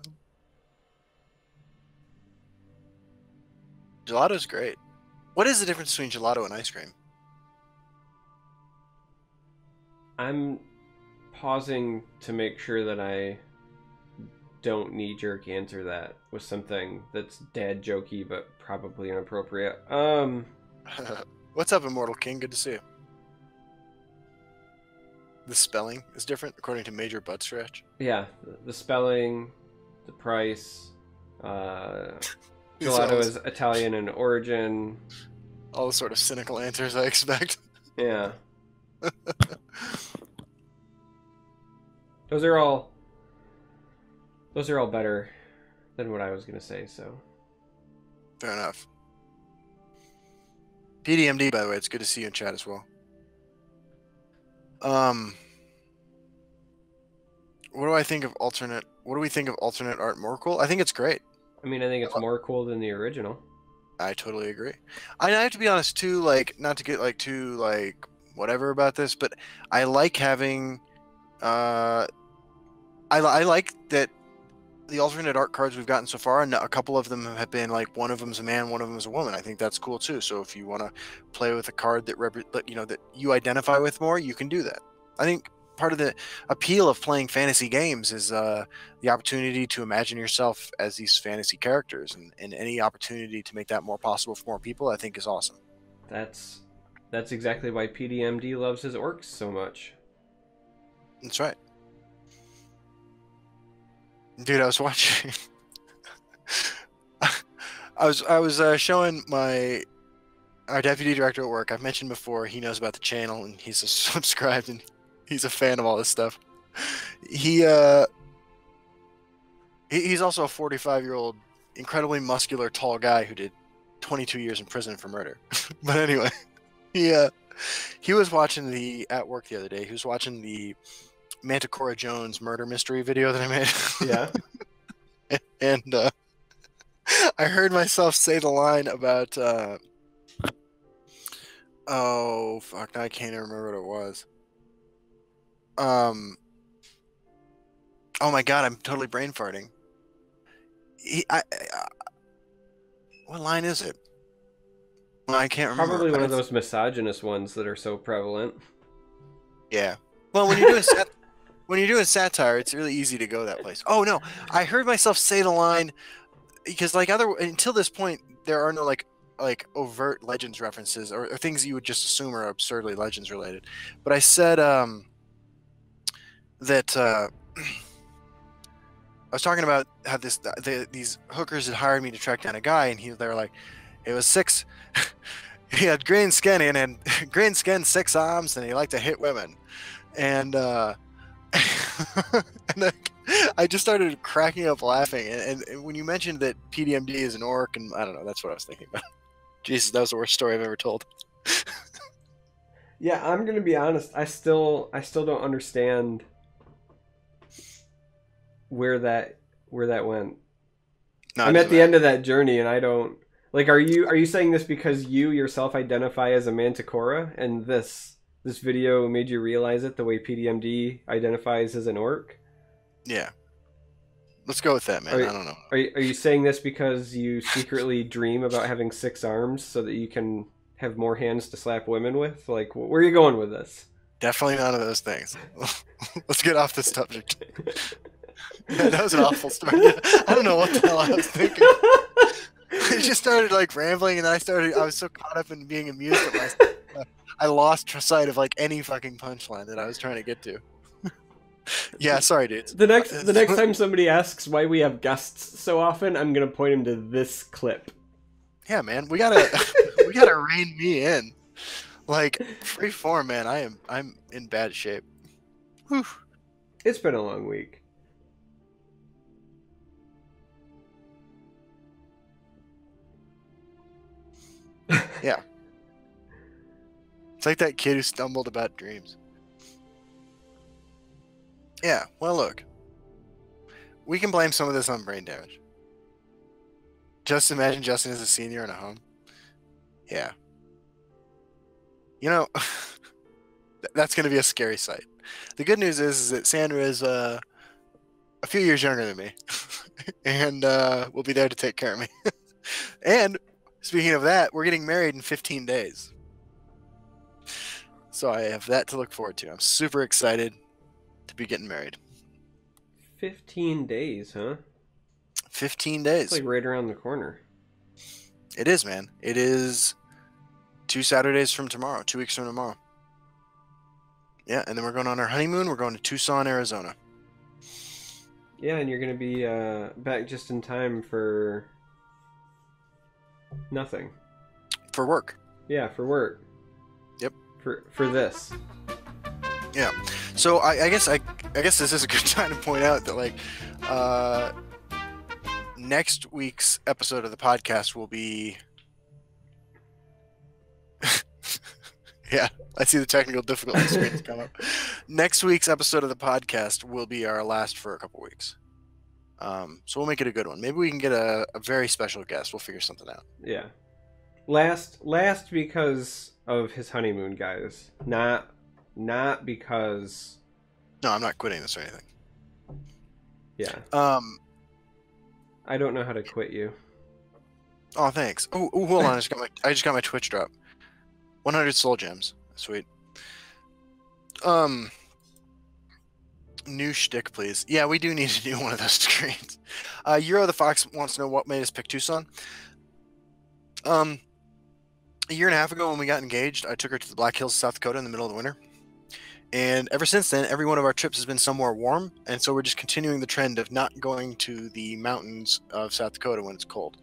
Gelato's great. What is the difference between gelato and ice cream? I'm pausing to make sure that I don't knee jerk answer that with something that's dad jokey but probably inappropriate. Um, <laughs> What's up, Immortal King? Good to see you. The spelling is different according to Major Butt Stretch. yeah, the, spelling, the price, uh, These are all gelato is Italian in origin. all the sort of cynical answers I expect. <laughs> Yeah, <laughs> those are all. Those are all better than what I was gonna say. So Fair enough. PDMD, by the way, it's good to see you in chat as well. Um, what do I think of alternate? What do we think of alternate art more cool? I think it's great. I mean, I think it's more cool than the original. I totally agree. I I have to be honest too, like not to get like too like whatever about this, but I like having, uh, I I like that the alternate art cards we've gotten so far, and a couple of them have been like one of them's a man, one of them's a woman. I think that's cool too. So if you want to play with a card that rep- you know that you identify with more, you can do that. I think part of the appeal of playing fantasy games is uh, the opportunity to imagine yourself as these fantasy characters, and, and any opportunity to make that more possible for more people, I think, is awesome. That's that's exactly why PDMD loves his orcs so much. That's right. Dude, I was watching. <laughs> I was I was uh, showing my our deputy director at work. I've mentioned before he knows about the channel and he's <laughs> subscribed and he's a fan of all this stuff. He uh he, he's also a 45 year old incredibly muscular tall guy who did 22 years in prison for murder. <laughs> but anyway, he uh he was watching the at work the other day. He was watching the Manticora Jones murder mystery video that I made. <laughs> Yeah. and uh, I heard myself say the line about uh, oh fuck, I can't even remember what it was. Um. Oh my god, I'm totally brain farting. He, I, I, what line is it? Well, I can't remember. Probably one of those misogynist ones that are so prevalent. Yeah. Well, when you're doing sat- <laughs> when you're doing satire, it's really easy to go that place. Oh no, I heard myself say the line because like other until this point there are no like like overt legends references or, or things you would just assume are absurdly legends related. But I said um that uh <clears throat> I was talking about how this the, these hookers had hired me to track down a guy and he they were like it was six <laughs> he had green skin and, and <laughs> green skin six arms and he liked to hit women and uh <laughs> and I, I just started cracking up laughing and, and, and when you mentioned that pdmd is an orc and i don't know that's what i was thinking about jesus that was the worst story i've ever told Yeah, I'm gonna be honest. I still, I still don't understand where that, where that went. no, I'm at the end of that journey, and I don't like. Are you, are you saying this because you yourself identify as a Manticora, and this, this video made you realize it the way PDMD identifies as an orc? yeah let's go with that man you- i don't know Are you, are you saying this because you secretly dream about having six arms so that you can have more hands to slap women with? Like, where are you going with this? definitely none of those things <laughs> let's get off this subject <laughs> <laughs> that was an awful story <laughs> i don't know what the hell i was thinking I just started like rambling, and then I started. I was so caught up in being amused at myself, I lost sight of like any fucking punchline that I was trying to get to. <laughs> yeah, sorry, dudes. The next the next time somebody asks why we have guests so often, I'm gonna point him to this clip. Yeah, man, we gotta we gotta rein me in. Like free form, man. I am I'm in bad shape. Whew. It's been a long week. <laughs> It's like that kid who stumbled about dreams. Yeah, well, look. We can blame some of this on brain damage. Just imagine Justin as a senior in a home. Yeah. You know, <laughs> that's going to be a scary sight. The good news is, is that Sandra is uh, a few years younger than me <laughs> and uh, will be there to take care of me. and speaking of that, we're getting married in 15 days. So I have that to look forward to. I'm super excited to be getting married. Fifteen days, huh? 15 days. It's like right around the corner. It is, man. It is two Saturdays from tomorrow, two weeks from tomorrow. Yeah, and then we're going on our honeymoon. We're going to Tucson, Arizona. Yeah, and you're gonna be uh, back just in time for nothing. for work. Yeah, for work. Yep. For for this. Yeah. So I, I guess I, I guess this is a good <laughs> time to point out that like, uh, next week's episode of the podcast will be. <laughs> Yeah, I see the technical difficulties come up. <laughs> Next week's episode of the podcast will be our last for a couple weeks. Um, so we'll make it a good one. Maybe we can get a, a very special guest. We'll figure something out. Yeah. Last last because of his honeymoon, guys. Not not because No, I'm not quitting this or anything. yeah. Um, I don't know how to quit you. oh, thanks. Oh, oh hold on. I just got my I just got my Twitch drop. 100 soul gems. Sweet. Um, new shtick, please. Yeah, we do need to <laughs> do one of those screens. Uh, Euro the Fox wants to know what made us pick Tucson. Um, a year and a half ago when we got engaged, I took her to the Black Hills, South Dakota, in the middle of the winter. And ever since then, every one of our trips has been somewhere warm, and so we're just continuing the trend of not going to the mountains of South Dakota when it's cold.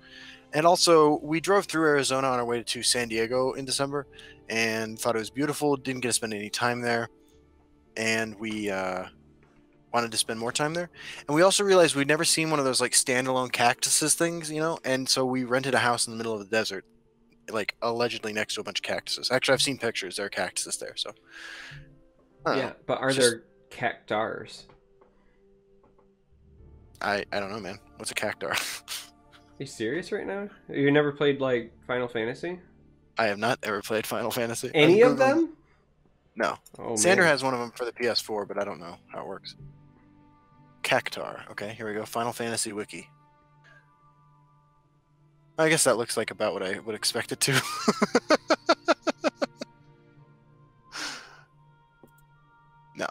And also, we drove through Arizona on our way to San Diego in December, and thought it was beautiful. Didn't get to spend any time there, and we uh, wanted to spend more time there. And we also realized we'd never seen one of those like standalone cactuses things, you know. And so we rented a house in the middle of the desert, like allegedly next to a bunch of cactuses. Actually, I've seen pictures. There are cactuses there. So yeah, know. but are Just- there cactars? I I don't know, man. What's a cactar? <laughs> Are you serious right now? You never played like Final Fantasy? I have not ever played Final Fantasy. Any of them? No. Oh, Sandra man. has one of them for the PS4, but I don't know how it works. Cactar. Okay, here we go. Final Fantasy Wiki. I guess that looks like about what I would expect it to. <laughs> no.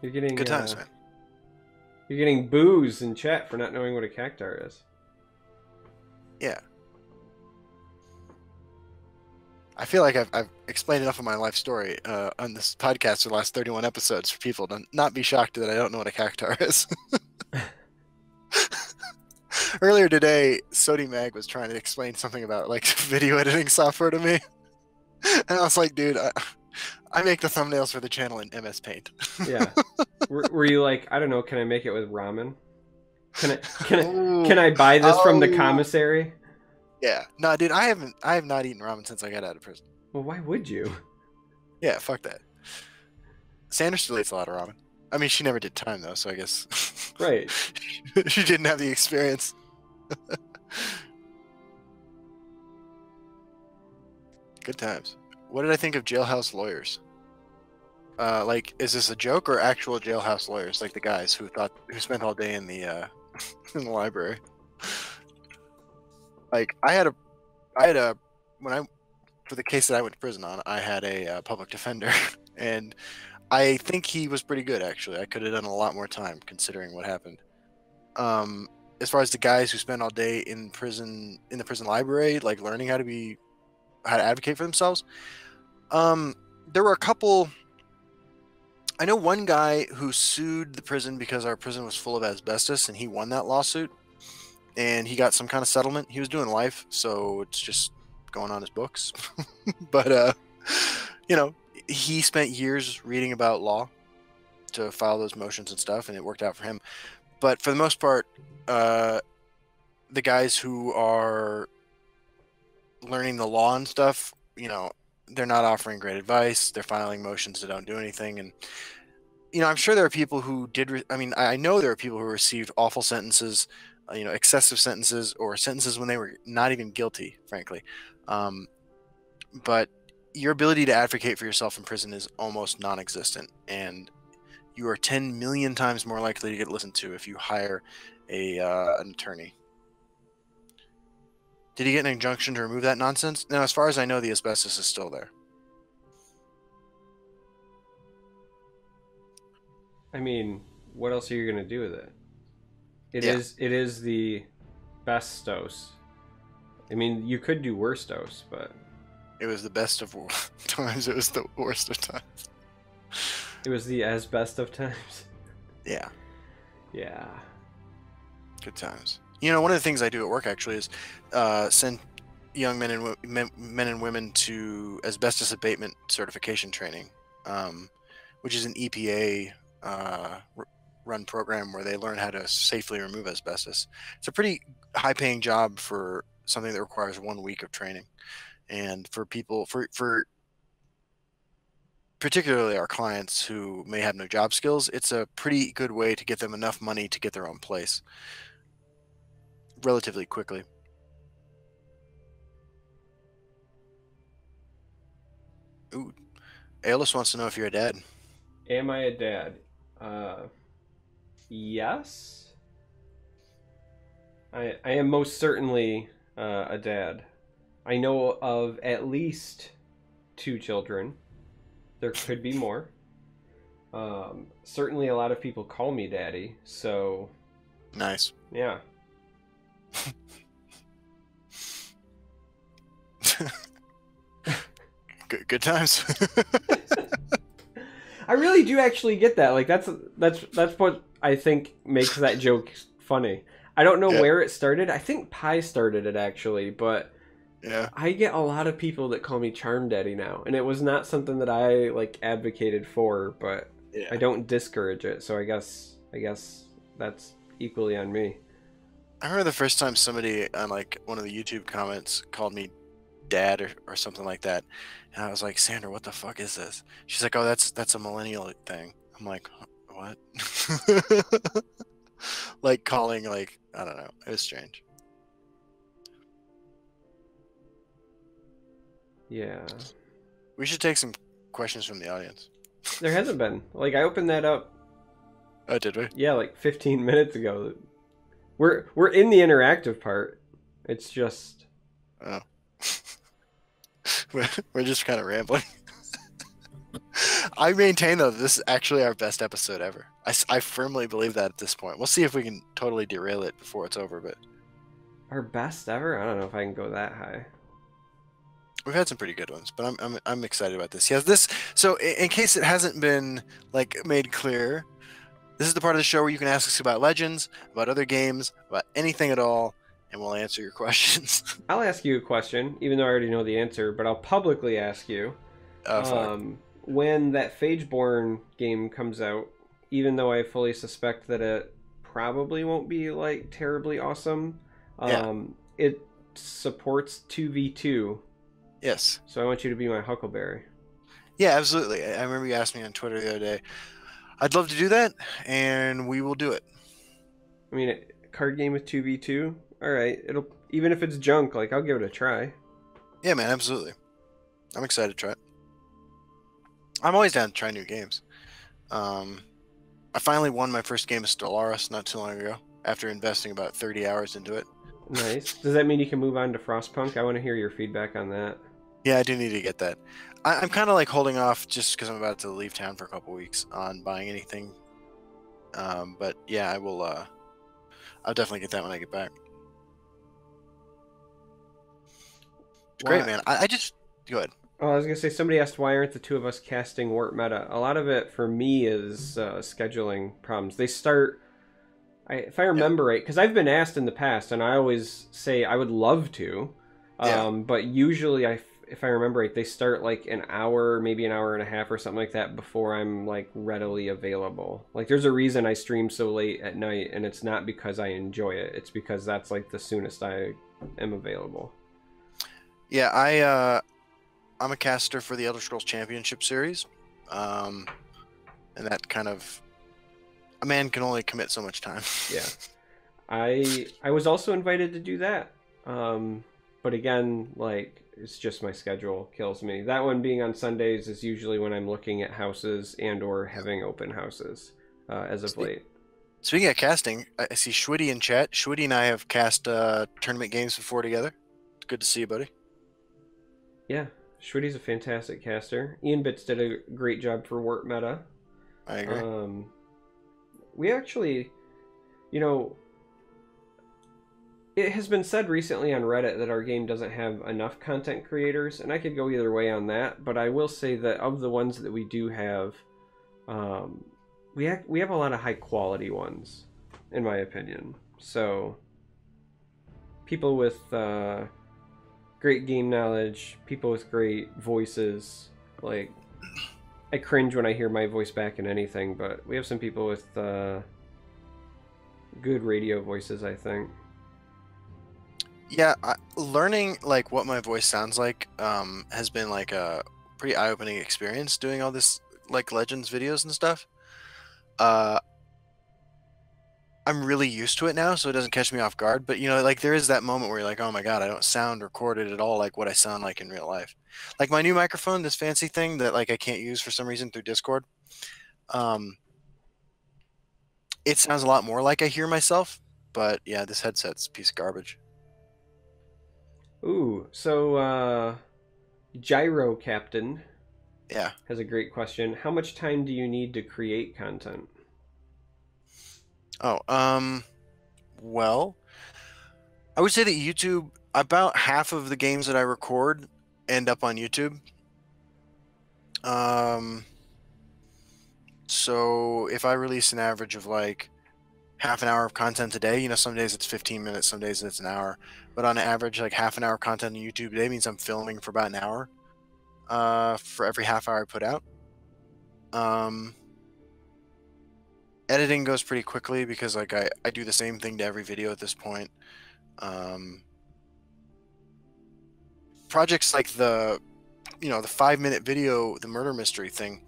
You're getting Good times, uh, man. You're getting booze in chat for not knowing what a cactar is. Yeah. I feel like I've, I've explained enough of my life story uh, on this podcast for the last 31 episodes for people to not be shocked that I don't know what a cactar is. <laughs> Earlier today, Sody Mag was trying to explain something about like <laughs> video editing software to me. And I was like, dude, I, I make the thumbnails for the channel in MS Paint. Yeah. <laughs> were, were you like, I don't know, can I make it with ramen? Can I can I can I buy this from the Oh. commissary? Yeah. No, dude, I haven't I have not eaten ramen since I got out of prison. Well, why would you? <laughs> Yeah, fuck that. Sandra still eats a lot of ramen. I mean, she never did time though, so I guess <laughs> Right. <laughs> she didn't have the experience. Good times. What did I think of jailhouse lawyers? Uh, like, is this a joke or actual jailhouse lawyers, like the guys who thought who spent all day in the uh, in the library? Like, I had a, I had a when I for the case that I went to prison on, I had a uh, public defender, <laughs> and I think he was pretty good actually. I could have done a lot more time considering what happened. Um, as far as the guys who spend all day in prison in the prison library, like learning how to be how to advocate for themselves, um, there were a couple. I know one guy who sued the prison because our prison was full of asbestos, and he won that lawsuit, and he got some kind of settlement. He was doing life, so it's just going on his books. <laughs> but uh, you know, he spent years reading about law to file those motions and stuff, and it worked out for him. But for the most part, uh, the guys who are learning the law and stuff, you know, they're not offering great advice. They're filing motions that don't do anything, and you know, I'm sure there are people who did. I mean, I know there are people who received awful sentences, you know, excessive sentences or sentences when they were not even guilty, frankly. Um, but your ability to advocate for yourself in prison is almost non-existent, and you are 10 million times more likely to get listened to if you hire a uh, an attorney. Did he get an injunction to remove that nonsense? Now, as far as I know, the asbestos is still there. I mean, what else are you gonna do with it? It is Yeah. it is the best dose. I mean, you could do worse dose, but It was the best of <laughs> times. It was the worst of times. it was the as best of times. Yeah, Yeah. good times. You know, one of the things I do at work actually is uh, send young men and men, men and women to asbestos abatement certification training, um, which is an EPA uh, run program where they learn how to safely remove asbestos. It's a pretty high paying job for something that requires one week of training. And for people, for for particularly our clients who may have no job skills, it's a pretty good way to get them enough money to get their own place relatively quickly. Ooh, Aeolus wants to know if you're a dad. Am I a dad? Uh, yes. I I am most certainly uh, a dad. I know of at least two children. There could be more. Um, certainly, a lot of people call me daddy. So, Nice. yeah. <laughs> good, good times. <laughs> I really do actually get that. Like that's that's that's what I think makes that joke <laughs> funny. I don't know Yeah. where it started. I think Pi started it actually, but yeah. I get a lot of people that call me Charm Daddy now, and it was not something that I like advocated for, but Yeah. I don't discourage it. So I guess I guess that's equally on me. I remember the first time somebody on like one of the YouTube comments called me dad or, or something like that. And I was like, Sandra, what the fuck is this? She's like, Oh, that's that's a millennial thing. I'm like, what? <laughs> like calling like I don't know. It was strange. Yeah, We should take some questions from the audience. there hasn't been like I opened that up. Oh, did we? Yeah, like 15 <laughs> minutes ago. We're we're in the interactive part. It's just Oh. <laughs> we're, we're just kind of rambling. I maintain though this is actually our best episode ever. I, I firmly believe that at this point. We'll see if we can totally derail it before it's over, but our best ever. I don't know if I can go that high. we've had some pretty good ones. But I'm I'm, I'm excited about this. Yes, this. So in, in case it hasn't been like made clear, this is the part of the show where you can ask us about legends, about other games, about anything at all, and we'll answer your <laughs> questions. I'll ask you a question, even though I already know the answer, but I'll publicly ask you. oh, fuck. um, when that Phageborn game comes out, even though I fully suspect that it probably won't be like terribly awesome, Yeah. um, it supports 2v2. yes. So I want you to be my Huckleberry. Yeah, absolutely. I I remember you asked me on Twitter the other day. I'd love to do that, and we will do it. I mean, a card game with 2v2. All right, it'll even if it's junk, like I'll give it a try. Yeah, man, absolutely. I'm excited to try it. I'm always down to try new games. Um, I finally won my first game of Stellaris not too long ago after investing about 30 hours into it. Nice. Does that mean you can move on to Frostpunk? I want to hear your feedback on that. Yeah, I do need to get that. I, I'm kind of like holding off just because I'm about to leave town for a couple weeks on buying anything. Um, but yeah, I will. Uh, I'll definitely get that when I get back. It's great, man. I, I just go ahead. Oh, I was gonna say somebody asked why aren't the two of us casting Warp Meta. A lot of it for me is uh, scheduling problems. They start, I, if I remember right, because I've been asked in the past, and I always say I would love to, Yeah. um, but usually I, if I remember right, they start like an hour, maybe an hour and a half or something like that before I'm like readily available. Like there's a reason I stream so late at night, and it's not because I enjoy it. It's because that's like the soonest I am available. Yeah, I uh, I'm a caster for the Elder Scrolls Championship series, um, and that kind of a man can only commit so much time. Yeah. <laughs> I I was also invited to do that. Um, but again, like it's just my schedule kills me. That one being on Sundays is usually when I'm looking at houses and or having open houses uh, as of Sweet. late. Speaking of casting, I I see Schwitty in chat. Schwitty and I have cast uh, tournament games before together. It's good to see you, buddy. Yeah, Schwitty's a fantastic caster. Ian Bits did a great job for Warp Meta. I agree. Um, we actually, you know, it has been said recently on Reddit that our game doesn't have enough content creators, and I could go either way on that. But I will say that of the ones that we do have, um, we have we have a lot of high quality ones, in my opinion. So, people with uh, great game knowledge, people with great voices, like I cringe when I hear my voice back in anything, but we have some people with uh, good radio voices, I think. Yeah, I, learning like what my voice sounds like um, has been like a pretty eye-opening experience doing all this like legends videos and stuff. Uh, I'm really used to it now, so it doesn't catch me off guard. But you know, like there is that moment where you're like, oh my god, I don't sound recorded at all like what I sound like in real life. Like my new microphone, this fancy thing that like I can't use for some reason through Discord. Um, it sounds a lot more like I hear myself. But yeah, this headset's a piece of garbage. Ooh, so uh, Gyro Captain Yeah. has a great question. How much time do you need to create content? Oh, um, well, I would say that YouTube, about half of the games that I record end up on YouTube. Um, so if I release an average of like half an hour of content a day, you know, some days it's 15 minutes, some days it's an hour, but on average, like half an hour content on YouTube a day means I'm filming for about an hour, uh, for every half hour I put out. Um, editing goes pretty quickly because like I, I do the same thing to every video at this point. Um, projects like the you know the five minute video the murder mystery thing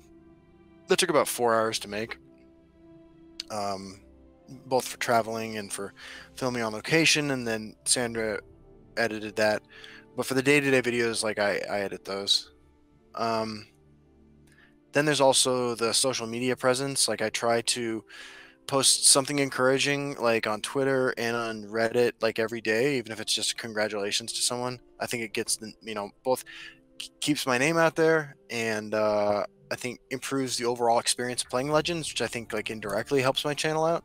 that took about four hours to make. Um, both for traveling and for filming on location and then sandra edited that. But for the day-to-day videos like i, I edit those. Um, then there's also the social media presence. Like i try to post something encouraging like on twitter and on reddit like every day even if it's just congratulations to someone. I think it gets you know both keeps my name out there and uh, i think improves the overall experience of playing legends which i think like indirectly helps my channel out.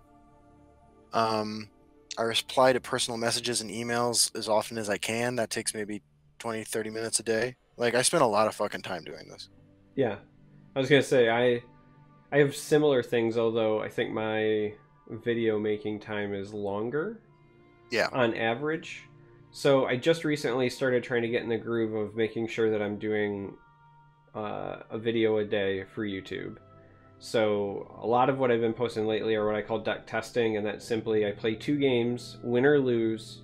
Um, i reply to personal messages and emails as often as i can. That takes maybe 20 30 minutes a day. Like i spend a lot of fucking time doing this. Yeah, I was gonna say I I have similar things, although I think my video making time is longer. Yeah. On average. So I just recently started trying to get in the groove of making sure that I'm doing uh, a video a day for YouTube. So a lot of what I've been posting lately are what I call deck testing, and that's simply I play two games, win or lose,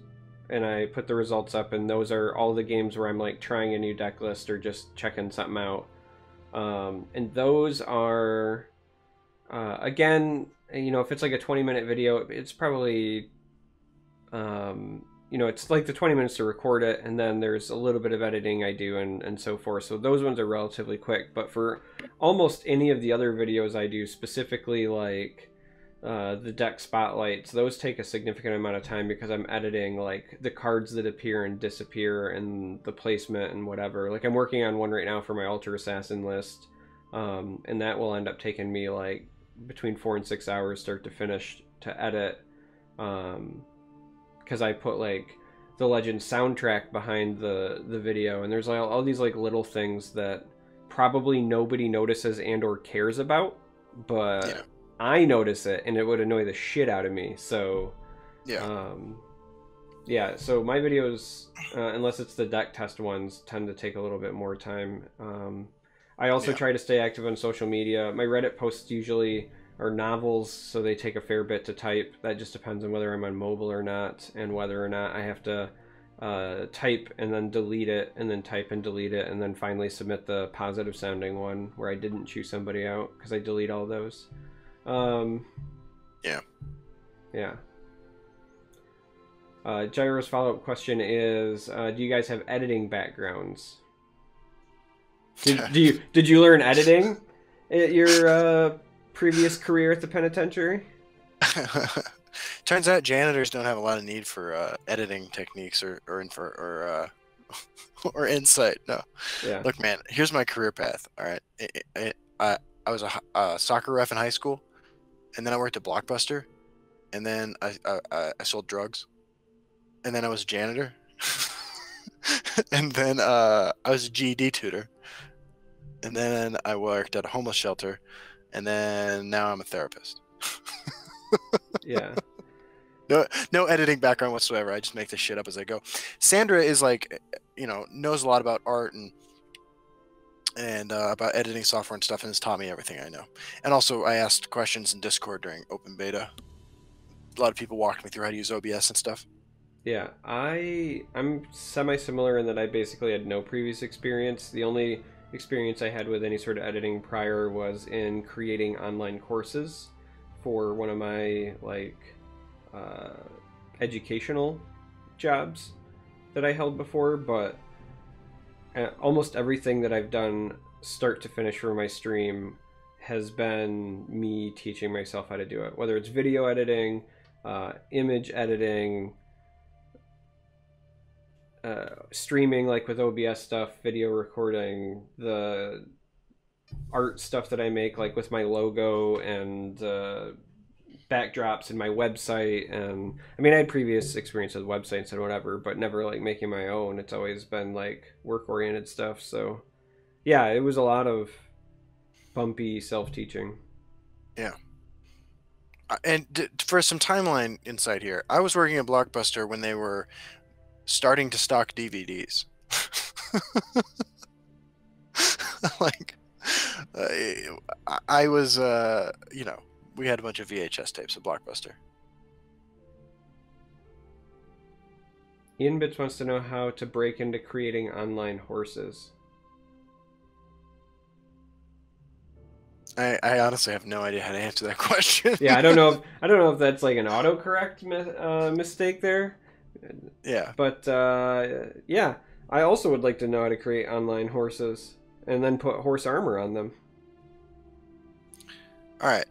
and I put the results up, and those are all the games where I'm like trying a new deck list or just checking something out. Um, and those are uh, again, you know, if it's like a 20 minute video, it's probably, um, you know, it's like the 20 minutes to record it, and then there's a little bit of editing I do and, and so forth. So those ones are relatively quick. But for almost any of the other videos I do, specifically like uh, the deck spotlights, those take a significant amount of time because I'm editing like the cards that appear and disappear and the placement and whatever. Like I'm working on one right now for my Ultra Assassin list. Um, and that will end up taking me like between four and six hours start to finish to edit because i put like the legend soundtrack behind the the video and there's all, all these like little things that probably nobody notices and or cares about but Yeah. I notice it and it would annoy the shit out of me so yeah um, yeah, so my videos, uh, unless it's the deck test ones, tend to take a little bit more time. Um, I also Yeah. try to stay active on social media. My Reddit posts usually are novels, so they take a fair bit to type. That just depends on whether I'm on mobile or not, and whether or not I have to uh, type and then delete it, and then type and delete it, and then finally submit the positive sounding one where I didn't chew somebody out because I delete all those. Um, Yeah. Yeah. Uh, Gyro's follow up question is: uh, Do you guys have editing backgrounds? Did, do you <laughs> did you learn editing at your uh, previous career at the penitentiary? <laughs> Turns out janitors don't have a lot of need for uh, editing techniques or or or uh, <laughs> or insight. No, Yeah. look, man. Here's my career path. All right, I I, I, I was a uh, soccer ref in high school, and then I worked at Blockbuster, and then I I, I- sold drugs, and then I was a janitor, <laughs> and then uh, I was a GED tutor, and then I worked at a homeless shelter, and then now I'm a therapist. <laughs> Yeah. no no editing background whatsoever i just make this shit up as i go sandra is like you know knows a lot about art and and uh, about editing software and stuff and has taught me everything i know. And also i asked questions in discord during open beta. A lot of people walked me through how to use obs and stuff. Yeah, I I'm semi similar in that I basically had no previous experience. The only experience I had with any sort of editing prior was in creating online courses for one of my like uh, educational jobs that I held before, but almost everything that I've done start to finish for my stream has been me teaching myself how to do it, whether it's video editing, uh, image editing, uh, streaming like with OBS stuff, video recording, the art stuff that I make like with my logo and uh, backdrops in my website and I mean I had previous experience with websites and whatever, but never like making my own. It's always been like work oriented stuff. So yeah, it was a lot of bumpy self teaching. Yeah. Uh, And for some timeline insight here, I was working at Blockbuster when they were starting to stock DVDs. <laughs> like, uh, I- I was, uh, you know, we had a bunch of VHS tapes of Blockbuster. Ian Bits wants to know how to break into creating online horses. I, I honestly have no idea how to answer that <laughs> question. Yeah, I don't know if I don't know if that's like an autocorrect mi- uh, mistake there, yeah. but uh, yeah, I also would like to know how to create online horses and then put horse armor on them. All right.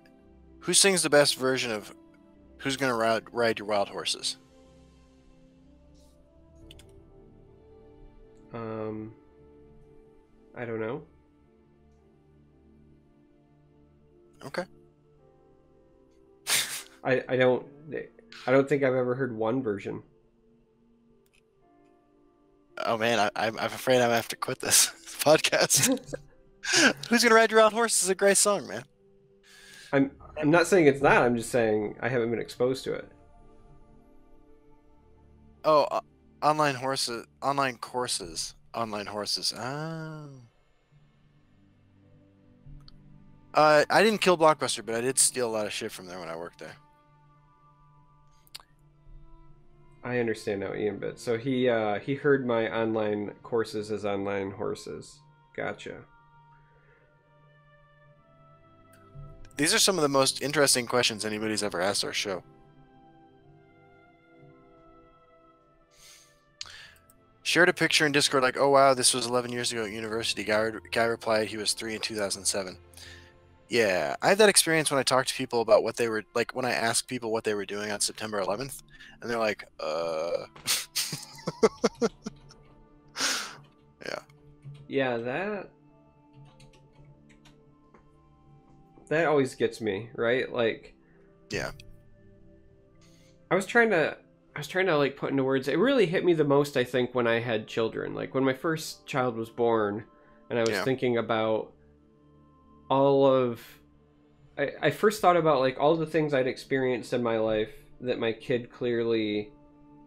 Who sings the best version of Who's Gonna Ride, ride Your Wild Horses? Um, I don't know. Okay. <laughs> I I don't I don't think I've ever heard one version. Oh man, I, I'm, I'm afraid I'm gonna have to quit this <laughs> podcast. <laughs> Who's Gonna Ride Your Wild Horse is a great song, man. I'm I'm not saying it's not. I'm just saying I haven't been exposed to it. Oh, uh, online horses, online courses, online horses. Oh. Uh, I didn't kill Blockbuster, but I did steal a lot of shit from there when I worked there. I understand now, Ian But So he uh, he heard my online courses as online horses. Gotcha. These are some of the most interesting questions anybody's ever asked our show. Shared a picture in Discord like, oh wow, this was 11 years ago at university. Guy, guy replied he was three in 2007. Yeah, I had that experience when I talked to people about what they were like when I asked people what they were doing on September 11th, and they're like, uh. <laughs> yeah. Yeah, that that always gets me, right? Like Yeah. I was trying to I was trying to like put into words. It really hit me the most I think when I had children. Like when my first child was born and I was Yeah. thinking about all of I, I first thought about like all the things I'd experienced in my life that my kid clearly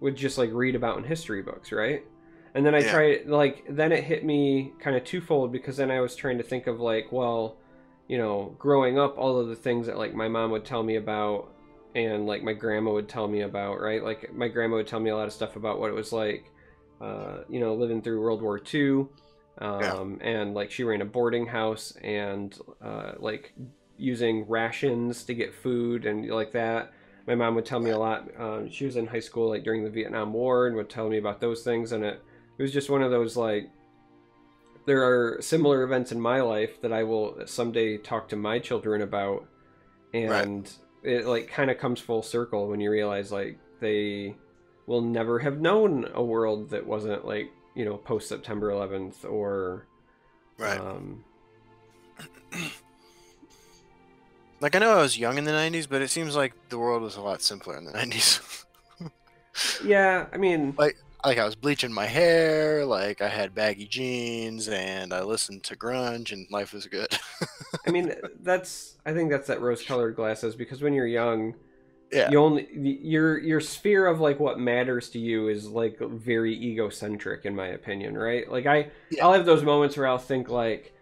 would just like read about in history books, right? And then I Yeah. tried like then it hit me kind of twofold because then I was trying to think of like, well, you know, growing up all of the things that like my mom would tell me about and like my grandma would tell me about, right? Like my grandma would tell me a lot of stuff about what it was like uh, you know, living through World War II. Um, and like she ran a boarding house and uh, like using rations to get food and like that. My mom would tell me a lot. Um, she was in high school like during the Vietnam War and would tell me about those things. And it, it was just one of those like, there are similar events in my life that I will someday talk to my children about. And it like kind of comes full circle when you realize like they will never have known a world that wasn't like you know post September 11th or Right. um, <clears throat> Like I know I was young in the '90s, but it seems like the world was a lot simpler in the '90s. <laughs> yeah I mean like I was bleaching my hair, like I had baggy jeans, and I listened to grunge, and life was good. I mean <laughs> that's I think that's that rose colored glasses because when you're young yeah, you only your your sphere of like what matters to you is like very egocentric in my opinion right like i Yeah. i'll have those moments where i'll think like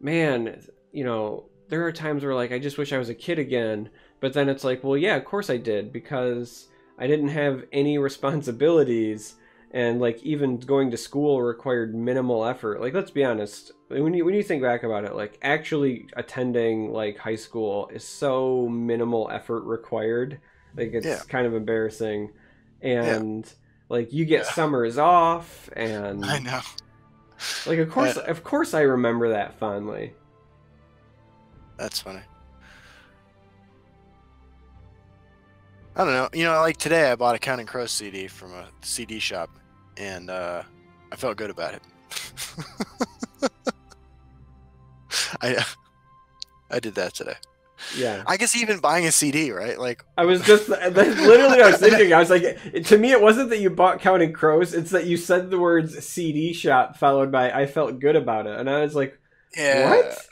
man you know there are times where like i just wish i was a kid again but then it's like well yeah of course i did because I didn't have any <laughs> responsibilities and like even going to school required minimal effort. Like let's be honest, when you when you think back about it, like actually attending like high school is so minimal effort required. Like it's Yeah. kind of embarrassing. And like you get summers off and I know. like of <laughs> course Uh, of course I remember that fondly. That's funny. I don't know. You know, like today I bought a Counting Crows CD from a CD shop, and uh, I felt good about it. <laughs> I I did that today. Yeah. I guess even buying a CD, right? Like, I was just literally I was <laughs> thinking. I was like, to me, it wasn't that you bought Counting Crows; it's that you said the words "CD shop" followed by "I felt good about it," and I was like, yeah, "What?"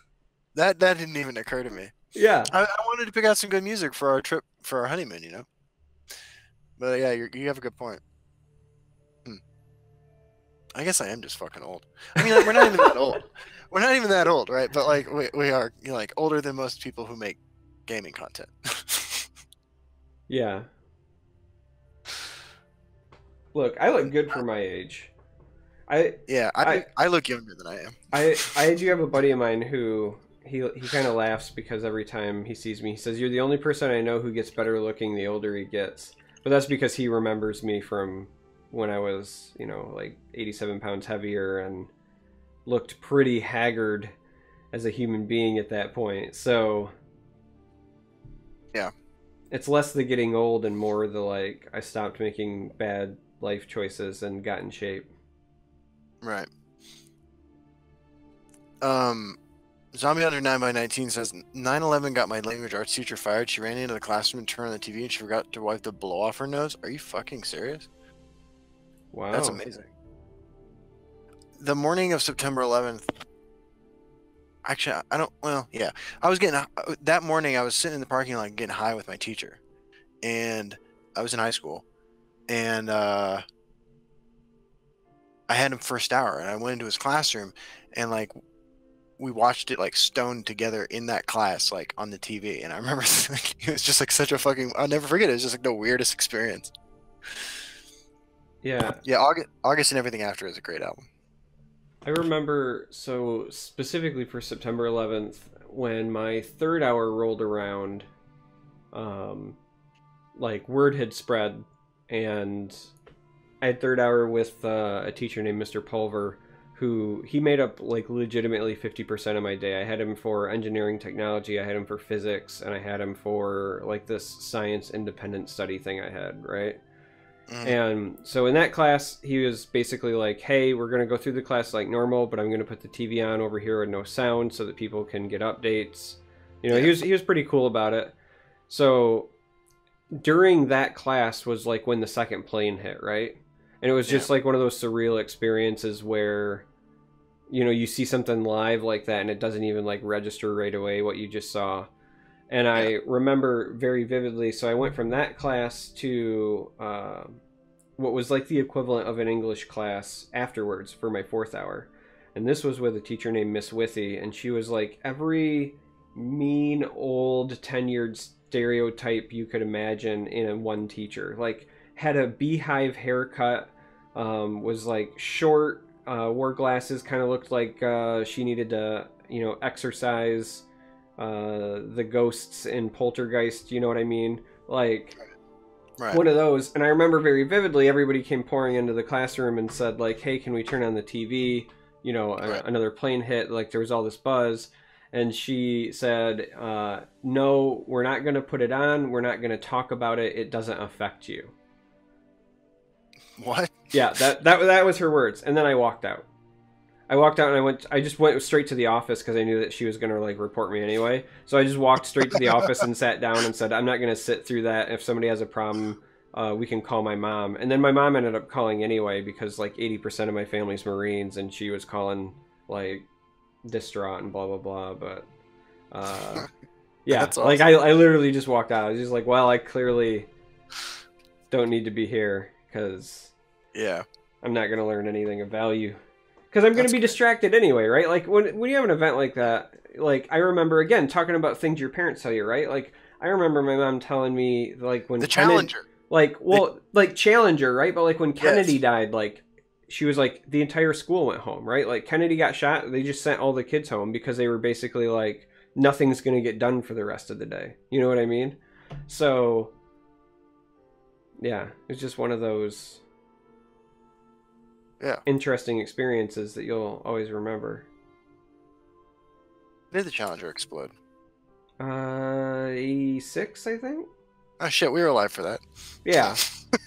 that that didn't even occur to me. Yeah, I, I wanted to pick out some good music for our trip for our honeymoon, you know. But yeah, you're, you have a good point. I guess I am just fucking old. I mean, like, we're not even that old. <laughs> We're not even that old, right? But like, we, we are you know, like older than most people who make gaming content. <laughs> yeah. Look, I look good for my age. I yeah, I, I- I look younger than I am. I I <laughs> do have a buddy of mine who he he kind of laughs because every time he sees me, he says, "You're the only person I know who gets better looking the older he gets." But that's because he remembers me from when I was, you know, like 87 pounds heavier and looked pretty haggard as a human being at that point. So Yeah. it's less the getting old and more the like I stopped making bad life choices and got in shape. Right. Um, Zombie Under 9 by 19 says 9 11 got my language arts teacher fired. She ran into the classroom and turned on the TV and she forgot to wipe the blow off her nose. Are you fucking serious? Wow. That's amazing. The morning of September 11th. Actually, I- don't. Well, yeah. I was getting. uh, That morning, I was sitting in the parking lot getting high with my teacher. And I was in high school. And uh, I had him first hour. And I went into his classroom. And, like, we watched it, like, stoned together in that class, like, on the TV. And I remember <laughs> it was just, like, such a fucking. I'll never forget it. It was just, like, the weirdest experience. Yeah. Yeah, August, August and Everything After is a great album. I remember so specifically for September 11th when my third hour rolled around um like word had spread and I had third hour with uh, a teacher named Mr. Pulver who he made up like legitimately 50% of my day. I had him for engineering technology, I had him for physics, and I had him for like this science independent study thing I had, right? Mhm. And so in that class, he was basically like, "Hey, we're gonna go through the class like normal, but I'm gonna put the TV on over here with no sound so that people can get updates." You know, he was he was pretty cool about it. So during that class was like when the second plane hit, right? And it was just like one of those surreal experiences where you know you see something live like that and it doesn't even like register right away what you just saw and I remember very vividly. So I went from that class to uh, what was like the equivalent of an English class afterwards for my fourth hour, and this was with a teacher named Miss Withy, and she was like every mean old tenured stereotype you could imagine in a one teacher. Like had a beehive haircut, um, was like short, uh, wore glasses, kind of looked like uh, she needed to you know exercise uh, the ghosts in Poltergeist. You know what I mean? Like Right. one of those. And I remember very vividly, everybody came pouring into the classroom and said like, "Hey, can we turn on the TV?" You know, a- another plane hit. Like there was all this buzz. And she said, uh, "No, we're not going to put it on. We're not going to talk about it. It doesn't affect you." What? Yeah, that that that was her words. And then I walked out. I walked out and I went. I just went straight to the office because I knew that she was gonna like report me anyway. So I just walked straight to the office and sat down and said, "I'm not gonna sit through that. If somebody has a problem, uh, we can call my mom." And then my mom ended up calling anyway because like 80% of my family's Marines, and she was calling like distraught and blah blah blah. But uh, <laughs> yeah, That's like I, I literally just walked out. I was just like, "Well, I clearly don't need to be here because." Yeah. I'm not going to learn anything of value because I'm going to be distracted anyway, right? Like when when you have an event like that, like I remember again talking about things your parents tell you, right? Like I remember my mom telling me like when The Kennedy- Challenger. Like, well, like Challenger, right? But like when Kennedy Yes. died, like she was like the entire school went home, right? Like Kennedy got shot, they just sent all the kids home because they were basically like nothing's going to get done for the rest of the day. You know what I mean? So yeah, it's just one of those Yeah. interesting experiences that you'll always remember. Did the Challenger explode? Uh, 86, I think. Oh shit, we were alive for that. Yeah,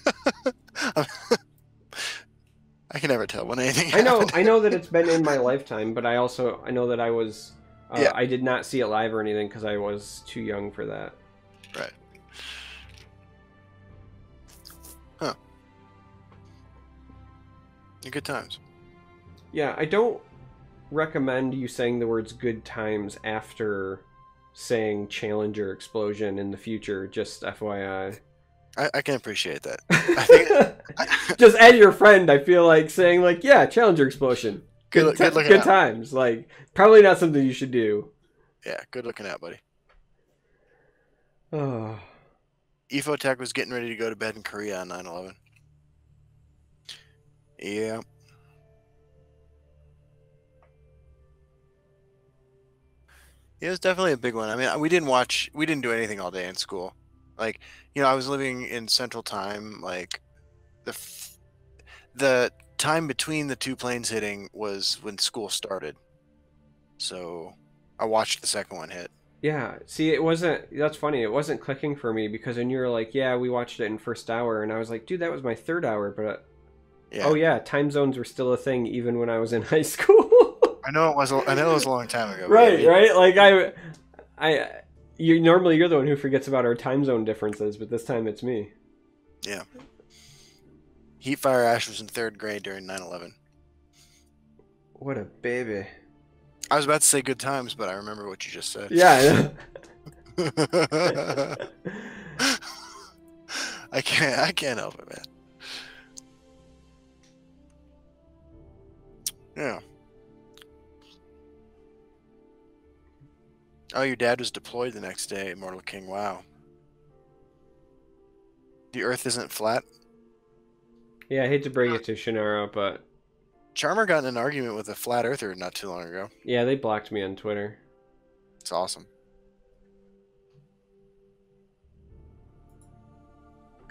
<laughs> I can never tell when anything. I know. happened. I know that <laughs> it's been in my lifetime, but I also I know that I was. Uh, Yeah. I did not see it live or anything because I was too young for that. Good times. Yeah, I don't recommend you saying the words "good times" after saying "Challenger explosion" in the future. Just FYI. I, I can appreciate that. <laughs> Think <laughs> just as your friend, I feel like saying like, "Yeah, Challenger explosion." Good Good, good good times. Like, probably not something you should do. yeah, good looking out, buddy. <sighs> Oh. Efotech was getting ready to go to bed in Korea on 9/11. Yeah. It was definitely a big one. I mean, we didn't watch, we didn't do anything all day in school. Like, you know, I was living in Central Time. Like, the f- the time between the two planes hitting was when school started. So, I watched the second one hit. Yeah, see, it wasn't. That's funny. It wasn't clicking for me because when you were like, "Yeah, we watched it in first hour," and I was like, "Dude, that was my third hour." But uh, Yeah. oh yeah, time zones were still a thing even when I was in <laughs> high school. I know it was. a- I know it was a long time ago. right, yeah, right. Like I, I, you normally you're the one who forgets about our time zone differences, but this time it's me. Yeah. Heat Fire Ash was in third grade during 9/11. What a baby. I was about to say good times, but I remember what you just said. Yeah. I <laughs> <laughs> can't. I can't help it, man. Yeah. Oh, your dad was deployed the next day, Immortal King. Wow. The Earth isn't flat. yeah, I hate to bring it to Shannara, but Charmer got in an argument with a flat earther not too long ago. yeah, they blocked me on Twitter. It's awesome.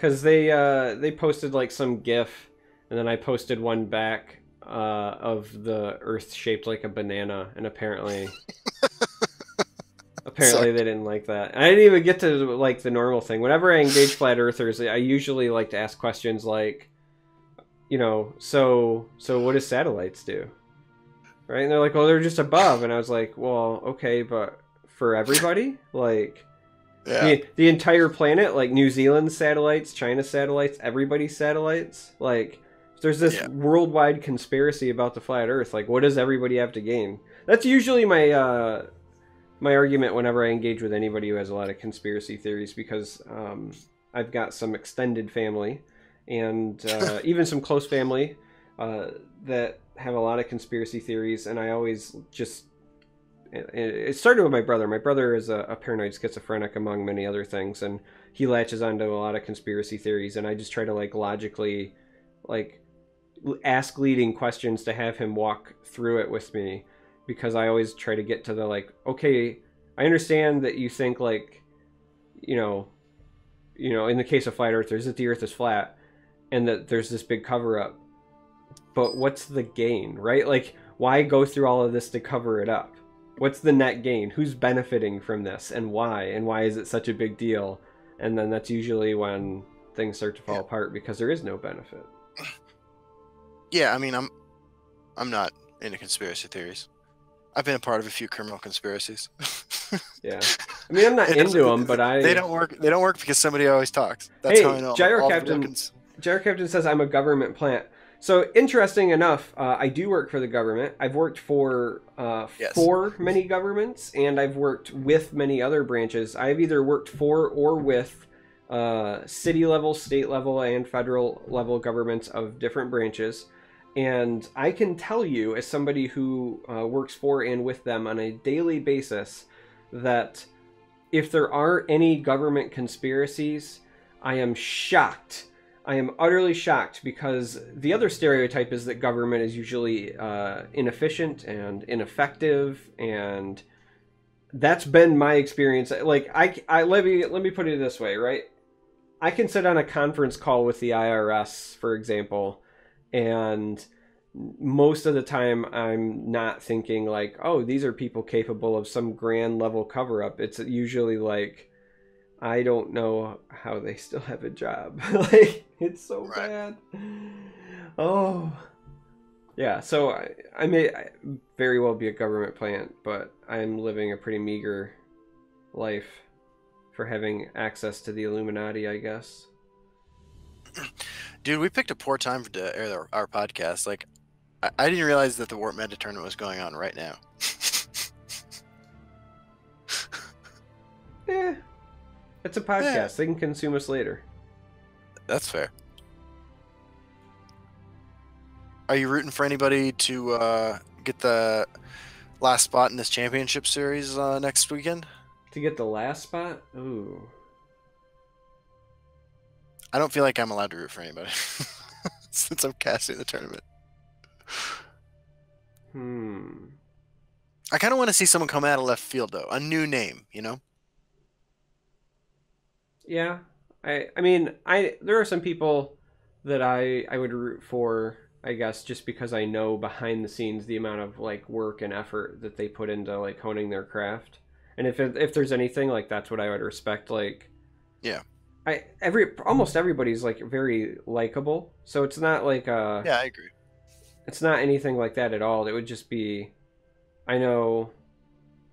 because they uh they posted like some gif and then i posted one back uh of the earth shaped like a banana and apparently <laughs> apparently they didn't like that. I didn't even get to like the normal thing. Whenever i engage flat earthers i usually like to ask questions like you know so so what do satellites do? Right? And they're like well they're just above. And i was like well okay but for everybody? Like Yeah. the, the entire planet, like New Zealand satellites, China satellites, everybody's satellites. Like, there's this Yeah. worldwide conspiracy about the flat Earth. Like, what does everybody have to gain? That's usually my uh, my argument whenever I engage with anybody who has a lot of conspiracy theories, because um, I've got some extended family and <laughs> uh, even some close family uh, that have a lot of conspiracy theories, and I always just it started with my brother. My brother is a, a paranoid schizophrenic, among many other things, and he latches onto a lot of conspiracy theories. And I just try to like logically, like, ask leading questions to have him walk through it with me, because I always try to get to the like, okay, I understand that you think like, you know, you know, in the case of flat earthers, that the Earth is flat, and that there's this big cover up. But what's the gain, right? Like, why go through all of this to cover it up? what's the net gain who's benefiting from this and why and why is it such a big deal and then that's usually when things start to fall Yeah. apart because there is no benefit Yeah, I mean, I'm, I'm not into conspiracy theories. I've been a part of a few criminal conspiracies. <laughs> yeah i mean i'm not into them <laughs> but i They don't work. They don't work because somebody always talks. That's Hey, how I know. Gyro Captain- Jared Captain says I'm a government plant. So interesting enough, uh, I do work for the government. I've worked for uh, Yes. for many governments, and I've worked with many other branches. I've either worked for or with uh, city level, state level, and federal level governments of different branches. And I can tell you, as somebody who uh, works for and with them on a daily basis, that if there are any government conspiracies, I am shocked. I am utterly shocked because the other stereotype is that government is usually uh, inefficient and ineffective, and that's been my experience. Like I, I let me let me put it this way, right? I can sit on a conference call with the IRS, for example, and most of the time I'm not thinking like, oh, these are people capable of some grand level cover up. It's usually like I don't know how they still have a job. <laughs> like it's so right. bad. Oh. Yeah, so I, I may very well be a government plant, but I'm living a pretty meager life for having access to the Illuminati, I guess. <clears throat> Dude, we picked a poor time to air our podcast. Like, I, I didn't realize that the Warp Meta tournament was going on right now. yeah, <laughs> it's a podcast. Yeah. They can consume us later. That's fair. Are you rooting for anybody to uh, get the last spot in this championship series uh, next weekend? To get the last spot? Ooh. I don't feel like I'm allowed to root for anybody <laughs> since I'm casting the tournament. Hmm. I kind of want to see someone come out of left field though, a new name, you know. Yeah, I I mean I there are some people that I I would root for I guess just because I know behind the scenes the amount of like work and effort that they put into like honing their craft. And if it, if there's anything like that's what I would respect like Yeah. I every almost everybody's like very likable. So it's not like uh Yeah, I agree. It's not anything like that at all. It would just be I know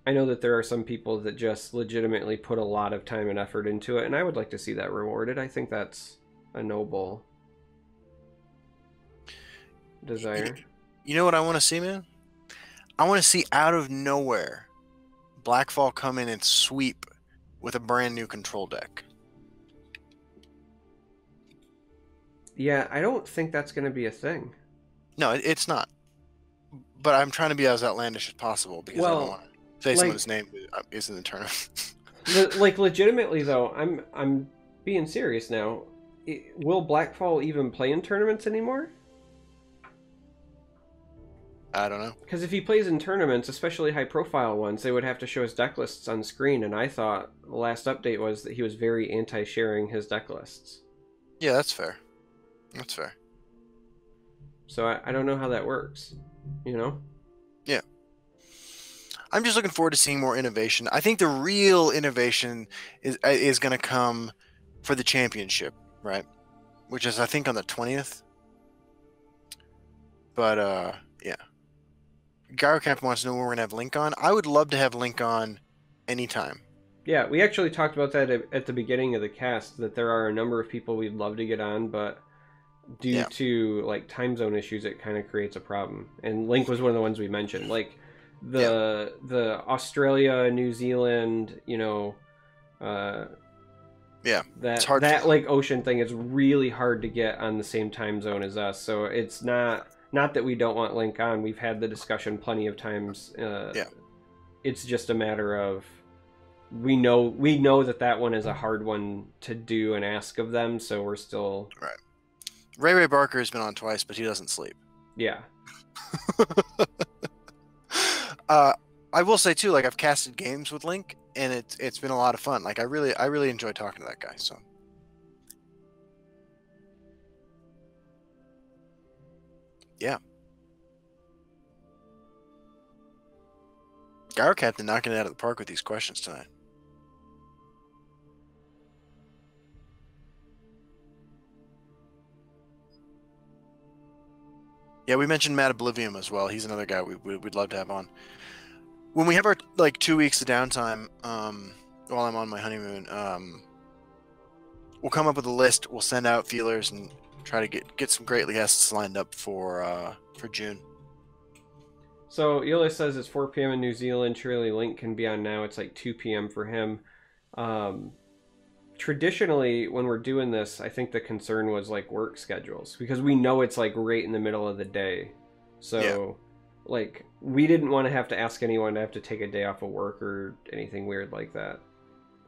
I know that there are some people that just legitimately put a lot of time and effort into it and I would like to see that rewarded. I think that's a noble desire. You know what I want to see, man? I want to see out of nowhere Blackfall come in and sweep with a brand new control deck. Yeah, I don't think that's going to be a thing. No, it's not. But I'm trying to be as outlandish as possible because well, I don't want to say like, someone's name is in the tournament. like <laughs> legitimately though, I'm I'm being serious now. Will Blackfall even play in tournaments anymore? I don't know. Because if he plays in tournaments, especially high profile ones, they would have to show his deck lists on screen, and I thought the last update was that he was very anti sharing his deck lists. Yeah, that's fair. That's fair. So I, I don't know how that works. You know? Yeah. I'm just looking forward to seeing more innovation. I think the real innovation is uh, is going to come for the championship, right? Which is I think on the 20th. But uh yeah. Gyrocap wants to know when we're gonna have Link on. I would love to have Link on anytime. Yeah, we actually talked about that at the beginning of the cast. That there are a number of people we'd love to get on, but due yeah. to like time zone issues, it kind of creates a problem. And Link was one of the ones we mentioned. Like the yeah. the Australia, New Zealand, you know, uh, yeah, that that to... like ocean thing is really hard to get on the same time zone as us. So it's not not that we don't want Link on. We've had the discussion plenty of times. Uh, yeah. It's just a matter of we know we know that that one is a hard one to do and ask of them. So we're still right. Ray Ray Barker has been on twice, but he doesn't sleep. Yeah. <laughs> uh, I will say too, like I've casted games with Link, and it's it's been a lot of fun. Like I really I really enjoy talking to that guy. So Yeah. Gyro Captain knocking it out of the park with these questions tonight. Yeah, we mentioned Matt Oblivium as well. He's another guy we, we, would love to have on. When we have our like two weeks of downtime, um, while I'm on my honeymoon, um, we'll come up with a list. We'll send out feelers and try to get get some great guests lined up for uh, for June. So Yola says it's 4 p.m. in New Zealand. Surely Link can be on now. It's like 2 p.m. for him. Um, traditionally, when we're doing this, I think the concern was like work schedules because we know it's like right in the middle of the day. So, yeah. like, we didn't want to have to ask anyone to have to take a day off of work or anything weird like that.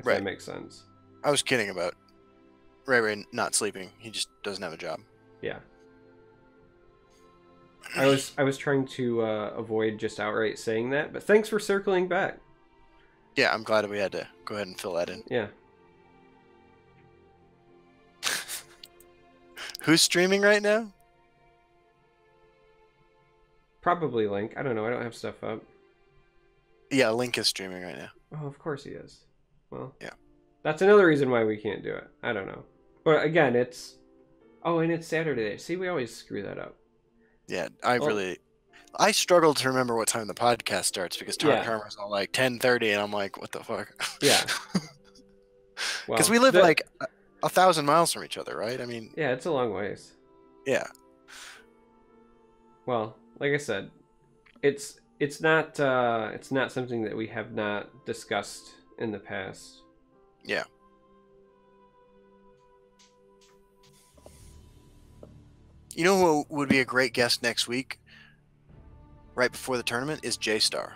If right. that makes sense. I was kidding about Ray Ray not sleeping. He just doesn't have a job. Yeah. I was <clears throat> I was trying to uh, avoid just outright saying that, but thanks for circling back. Yeah, I'm glad we had to go ahead and fill that in. Yeah. Who's streaming right now? Probably Link. I don't know. I don't have stuff up. Yeah, Link is streaming right now. Oh, of course he is. Well, Yeah. That's another reason why we can't do it. I don't know. But again, it's oh, and it's Saturday. See, we always screw that up. Yeah, I Well- really, I struggle to remember what time the podcast starts because Tom Yeah. Karma's all like 10:30, and I'm like, what the fuck? Yeah. <laughs> Well, Because we live the- like uh, a, thousand miles from each other, right? I mean, yeah, it's a long ways. yeah, Well, like I said, it's it's not uh, it's not something that we have not discussed in the past. yeah. You know who would be a great guest next week, right before the tournament, is J Star.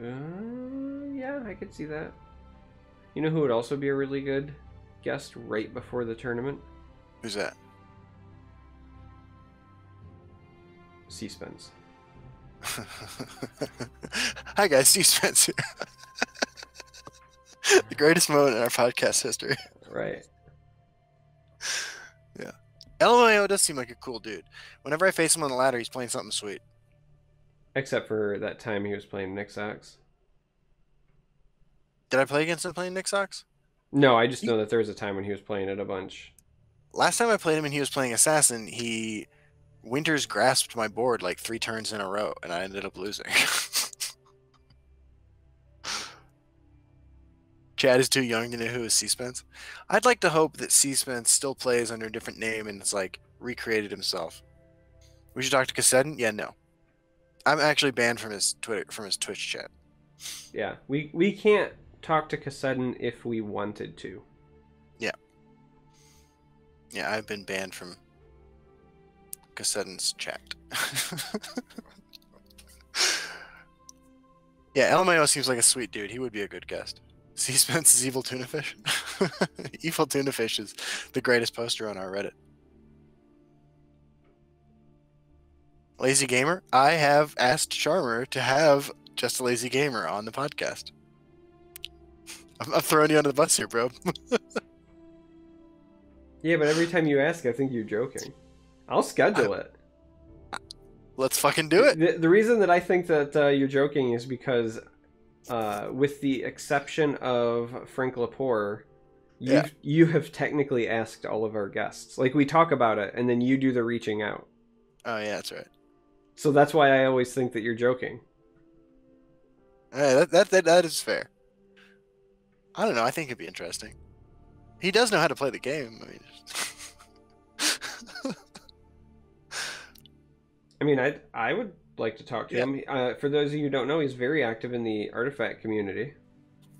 Uh, yeah, I could see that. You know who would also be a really good guest right before the tournament? Who's that? C Spence. <laughs> Hi guys, Steve Spencer. <laughs> the greatest moment in our podcast history. Right. <laughs> Yeah. LMAO does seem like a cool dude. Whenever I face him on the ladder, he's playing something sweet. Except for that time he was playing Nix-Ox. Did I play against him playing Nix-Ox? No, I just know that there was a time when he was playing it a bunch. Last time I played him and he was playing Assassin, he Winters grasped my board like three turns in a row, and I ended up losing. <laughs> Chad is too young to know who is C Spence. I'd like to hope that C Spence still plays under a different name and it's like recreated himself. We should talk to Kassedin? Yeah, no. I'm actually banned from his Twitter from his Twitch chat. Yeah, we we can't talk to Kassedin if we wanted to. Yeah, Yeah, I've been banned from Kassedin's chat. <laughs> yeah, LMAO seems like a sweet dude. He would be a good guest. C Spence is Evil Tuna Fish. <laughs> evil Tuna Fish is the greatest poster on our Reddit. Lazy Gamer, I have asked Charmer to have Just a Lazy Gamer on the podcast. I'm, I'm throwing you under the bus here, bro. <laughs> Yeah, but every time you ask, I think you're joking. I'll schedule it. Let's fucking do it. The, the reason that I think that uh, you're joking is because, uh, with the exception of Frank Lepore, you Yeah. you have technically asked all of our guests. Like we talk about it, and then you do the reaching out. Oh, yeah, that's right. So that's why I always think that you're joking. Yeah, that, that, that, that is fair. I don't know. I think it'd be interesting. He does know how to play the game. I mean, <laughs> I mean, I I would like to talk to Yeah. him. Uh, for those of you who don't know, he's very active in the artifact community.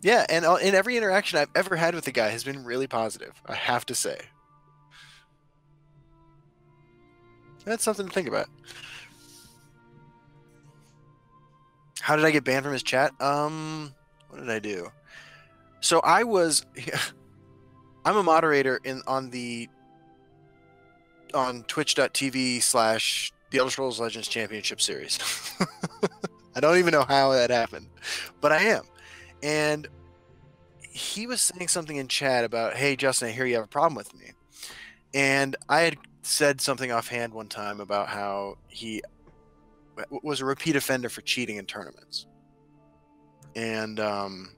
yeah, and in every interaction I've ever had with the guy has been really positive. I have to say. That's something to think about. How did I get banned from his chat? Um, what did I do? So I was, <laughs> I'm a moderator in on the on Twitch.tv slash The Elder Scrolls Legends Championship Series. <laughs> I don't even know how that happened, but I am. And he was saying something in chat about, "Hey Justin, I hear you have a problem with me," and I had said something offhand one time about how he was a repeat offender for cheating in tournaments, and um,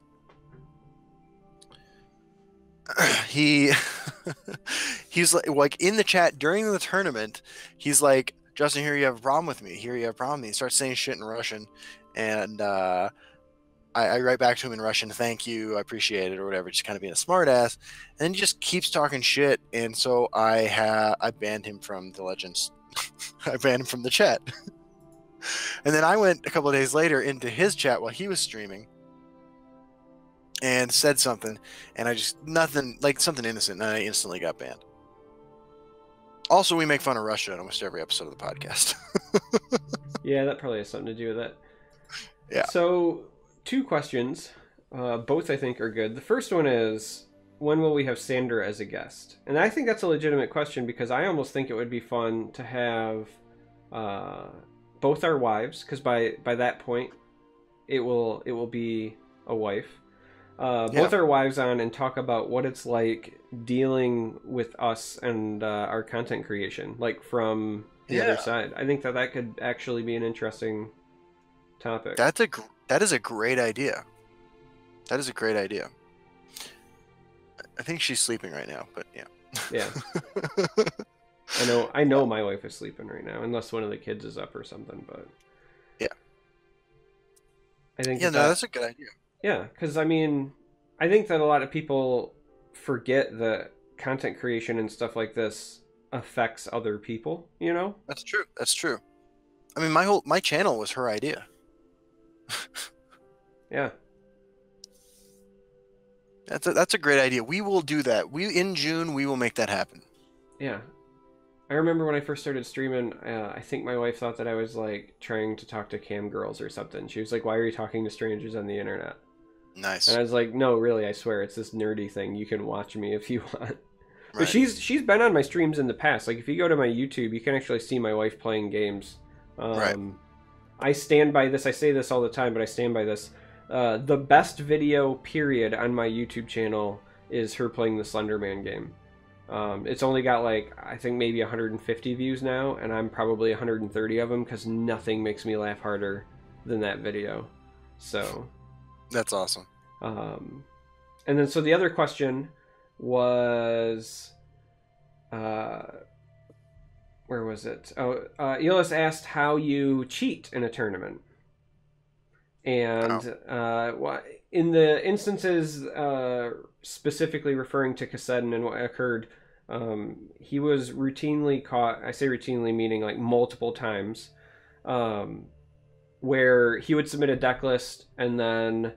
<clears throat> he <laughs> he's like like in the chat during the tournament he's like justin here you have a problem with me here you have a problem he starts saying shit in russian and uh I, I write back to him in Russian, thank you, I appreciate it, or whatever, just kind of being a smartass. And he just keeps talking shit, and so I ha- I banned him from the Legends. <laughs> I banned him from the chat. <laughs> and then I went a couple of days later into his chat while he was streaming, and said something, and I just nothing like something innocent, and I instantly got banned. Also, we make fun of Russia in almost every episode of the podcast. <laughs> Yeah, that probably has something to do with it. Yeah. So, two questions. Uh, both I think are good. The first one is when will we have Sandra as a guest? And I think that's a legitimate question because I almost think it would be fun to have uh, both our wives, because by by that point, it will it will be a wife. Uh, both Yeah. our wives on and talk about what it's like dealing with us and uh, our content creation, like from the Yeah. other side. I think that that could actually be an interesting topic. That's a gr- that is a great idea. That is a great idea. I think she's sleeping right now, but yeah. yeah. <laughs> I know I know my wife is sleeping right now, unless one of the kids is up or something. But Yeah. I think yeah, that no, that's a good idea. Yeah, because I mean, I think that a lot of people forget that content creation and stuff like this affects other people. You know? That's true. That's true. I mean, my whole my channel was her idea. <laughs> Yeah. That's a, that's a great idea. We will do that. We in June we will make that happen. Yeah. I remember when I first started streaming, uh, I think my wife thought that I was like trying to talk to cam girls or something. She was like, "Why are you talking to strangers on the internet?" Nice. And I was like, "No, really, I swear, it's this nerdy thing. You can watch me if you <laughs> want." But Right. she's she's been on my streams in the past. Like if you go to my YouTube, you can actually see my wife playing games. Um, Right. I stand by this. I say this all the time, but I stand by this. Uh, the best video period on my YouTube channel is her playing the Slenderman game. Um, it's only got like I think maybe 150 views now, and I'm probably 130 of them because nothing makes me laugh harder than that video. So That's awesome. um, and then so the other question was, uh, where was it? Oh, uh, Elis asked how you cheat in a tournament, and uh, in the instances uh, specifically referring to Kassedin and what occurred, um, he was routinely caught. I say routinely meaning like multiple times, um, where he would submit a deck list and then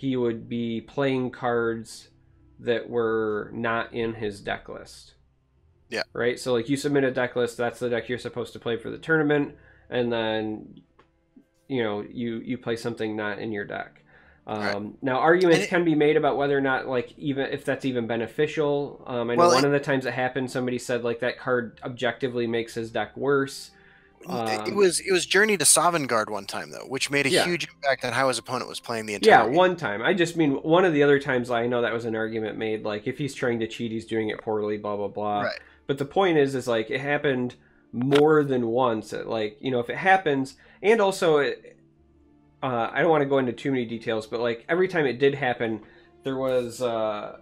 he would be playing cards that were not in his deck list. Yeah. Right? So like you submit a deck list, that's the deck you're supposed to play for the tournament, and then you know, you you play something not in your deck. Um, Right. Now, arguments it- can be made about whether or not, like, even if that's even beneficial. Um, I know Well, one it- of the times it happened, somebody said like that card objectively makes his deck worse. It Um, was it was Journey to Sovngarde one time though, which made a Yeah. huge impact on how his opponent was playing the entire Yeah, game. one time. I just mean one of the other times I know that was an argument made like if he's trying to cheat, he's doing it poorly, blah blah blah. Right. But the point is is like it happened more than once. Like, you know, if it happens and also it uh, I don't want to go into too many details, but like every time it did happen, there was uh,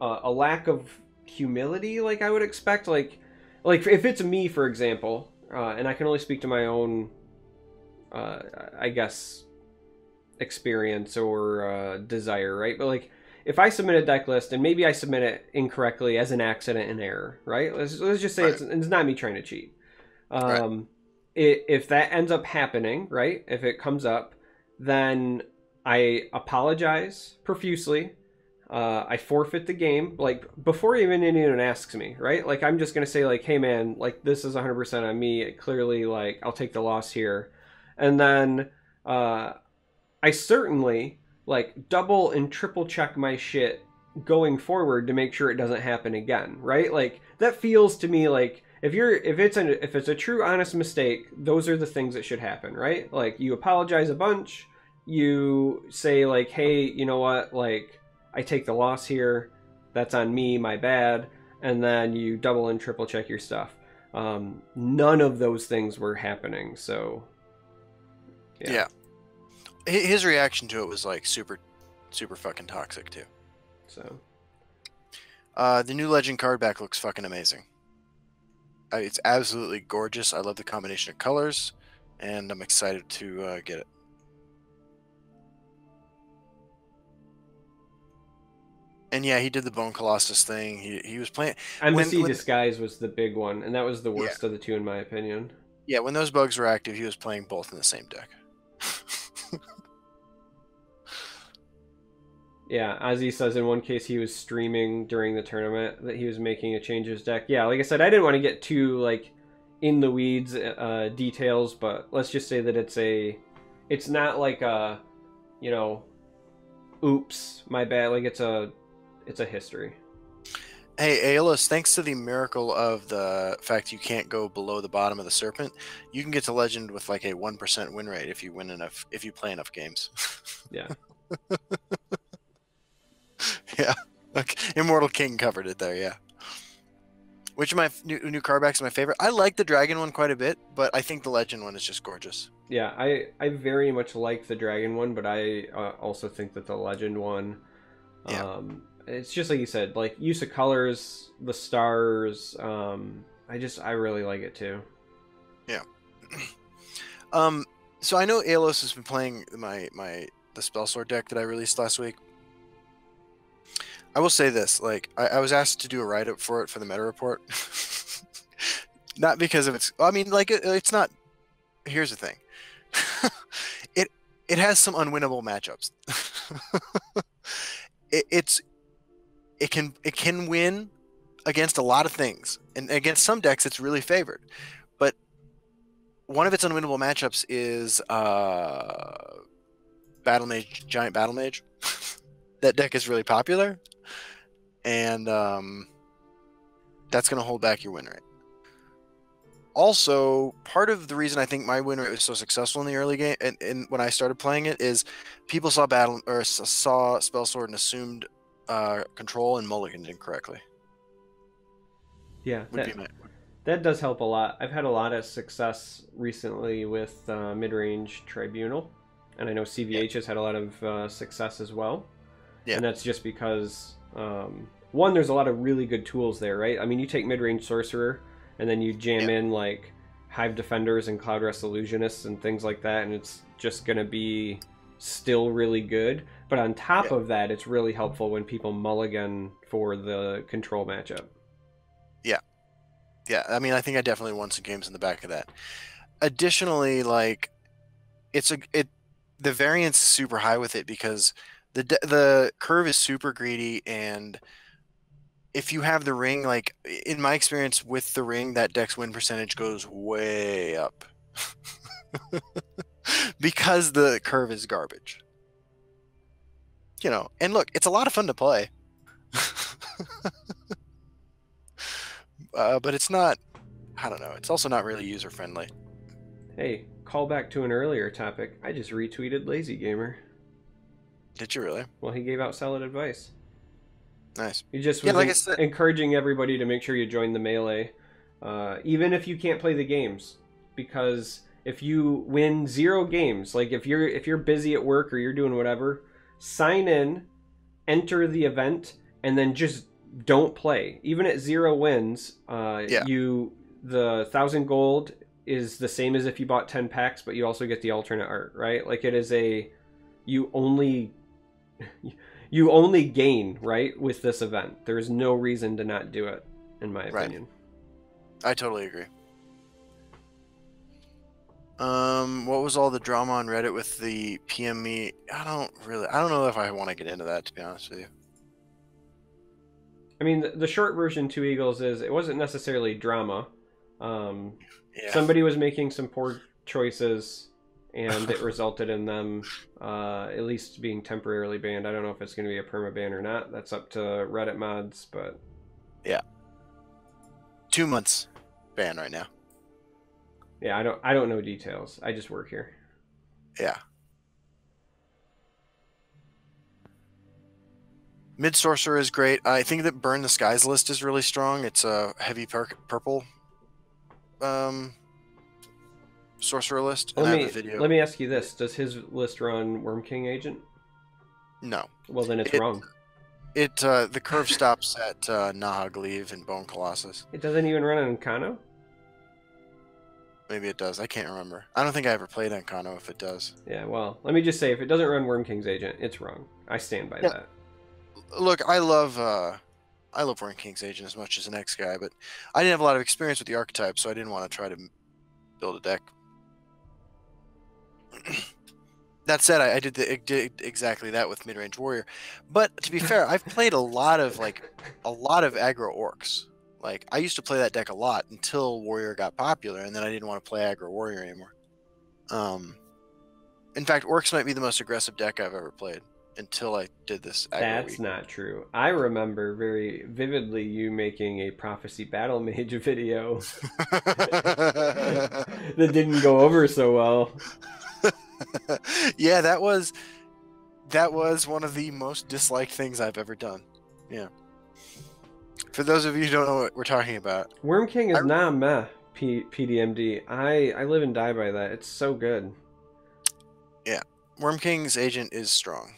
uh, a lack of humility like I would expect like like if it's me for example, uh, and I can only speak to my own uh, I guess experience or uh, desire, right? But like, if I submit a deck list and maybe I submit it incorrectly as an accident and error, right? Let's, let's just say Right. it's, it's not me trying to cheat. Right. Um, i if that ends up happening, right? If it comes up, then I apologize profusely. Uh, I forfeit the game, like before even anyone asks me, right? Like I'm just gonna say, like, "Hey, man, like this is 100% on me. Clearly, like I'll take the loss here," and then uh, I certainly like double and triple check my shit going forward to make sure it doesn't happen again, right? Like that feels to me like if you're if it's an if it's a true honest mistake, those are the things that should happen, right? Like you apologize a bunch, you say like, "Hey, you know what? Like I take the loss here. That's on me, my bad." And then you double and triple check your stuff. Um, none of those things were happening, so Yeah. Yeah. His reaction to it was like super, super fucking toxic too. so Uh, the new Legend card back looks fucking amazing. It's absolutely gorgeous. I love the combination of colors, and I'm excited to uh, get it. And yeah, he did the Bone Colossus thing. He he was playing. Embassy when- Disguise was the big one, and that was the worst of the two in my opinion. Yeah, when those bugs were active, he was playing both in the same deck. <laughs> Yeah, Ozzy says in one case he was streaming during the tournament that he was making a change his deck. Yeah, like I said, I didn't want to get too like in the weeds uh, details, but let's just say that it's a, it's not like a, you know, oops, my bad. Like it's a, it's a history. Hey, Aeolus, thanks to the miracle of the fact you can't go below the bottom of the serpent, you can get to legend with like a one percent win rate if you win enough if you play enough games. <laughs> Yeah. <laughs> yeah. Okay. Immortal King covered it there, yeah. Which of my new, new card backs is my favorite? I like the dragon one quite a bit, but I think the legend one is just gorgeous. Yeah, I I very much like the dragon one, but I uh, also think that the legend one, Yeah. um, it's just like you said, like use of colors, the stars. Um, I just I really like it too. Yeah. <clears throat> um, so I know Alos has been playing my my the spell sword deck that I released last week. I will say this: like I, I was asked to do a write up for it for the meta report, <laughs> not because of its. I mean, like it, it's not. Here's the thing: <laughs> it it has some unwinnable matchups. <laughs> it, it's it can it can win against a lot of things, and against some decks, it's really favored But one of its unwinnable matchups is uh, Battle Mage, Giant Battle Mage. <laughs> that deck is really popular, and um, that's going to hold back your win rate. Also, part of the reason I think my win rate was so successful in the early game, and, and when I started playing it, is people saw battle or saw Spell Sword and assumed uh, control and mulliganed incorrectly. Yeah, Would that, be my, that does help a lot. I've had a lot of success recently with uh, mid range tribunal, and I know CVH has had a lot of uh, success as well. Yeah. and that's just because um, one, there's a lot of really good tools there, right? I mean, you take mid range sorcerer, and then you jam Yeah. in like hive defenders and Cloudrest Illusionists and things like that, and it's just gonna be still really good. But on top Yeah. of that, it's really mm-hmm. helpful when people mulligan for the control matchup. yeah Yeah. i mean i think i definitely won some games in the back of that additionally like it's a it the variance is super high with it because the the curve is super greedy and if you have the ring like in my experience with the ring that deck's win percentage goes way up <laughs> because the curve is garbage you know and look it's a lot of fun to play uh, but it's not i don't know it's also not really user friendly Hey, call back to an earlier topic. I just retweeted Lazy Gamer. did you really Well, he gave out solid advice. nice He just Yeah, was like I en- said- encouraging everybody to make sure you join the melee, uh, even if you can't play the games, because if you win zero games, like if you're if you're busy at work or you're doing whatever, sign in, enter the event, and then just don't play. Even at zero wins, uh, Yeah. you the thousand gold is the same as if you bought ten packs, but you also get the alternate art, right? Like it is a you only <laughs> you only gain right with this event there is no reason to not do it in my opinion. Right. opinion I totally agree. Um, what was all the drama on Reddit with the PM me? I don't really, I don't know if I want to get into that to be honest with you. i mean the, the short version two eagles is it wasn't necessarily drama um, Yeah, somebody was making some poor choices and it <laughs> resulted in them uh, at least being temporarily banned i don't know if it's going to be a perma ban or not that's up to reddit mods but yeah, two months ban right now. Yeah i don't i don't know details i just work here Yeah. Mid sorcerer is great. I think that burn the skies list is really strong. It's a heavy pur- purple um sorcerer list. Let me video. let me ask you this does his list run worm king agent No, well then it's It- wrong it uh, the curve stops at uh, Nahagliiv and Bone Colossus. it doesn't even run Ancano? Maybe it does. I can't remember. I don't think I ever played Ancano if it does. Yeah, well, let me just say, if it doesn't run Worm King's agent, it's wrong. I stand by Yeah. that. Look, I love uh I love Worm King's Agent as much as the next guy, but I didn't have a lot of experience with the archetype, so I didn't want to try to build a deck. <clears throat> that said, I, I did, the, did exactly that with Mid Range Warrior. But to be fair, I've played a lot of like a lot of aggro orcs. Like I used to play that deck a lot until Warrior got popular, and then I didn't want to play aggro Warrior anymore. Um, in fact, orcs might be the most aggressive deck I've ever played. until I did this. aggro That's week. not true. I remember very vividly you making a prophecy battle mage <laughs> video <laughs> that didn't go over so well. yeah, that was that was one of the most disliked things I've ever done. Yeah. For those of you who don't know what we're talking about, Worm King is I- not meh. P- PDMD. I I live and die by that. It's so good. Yeah, Worm King's agent is strong.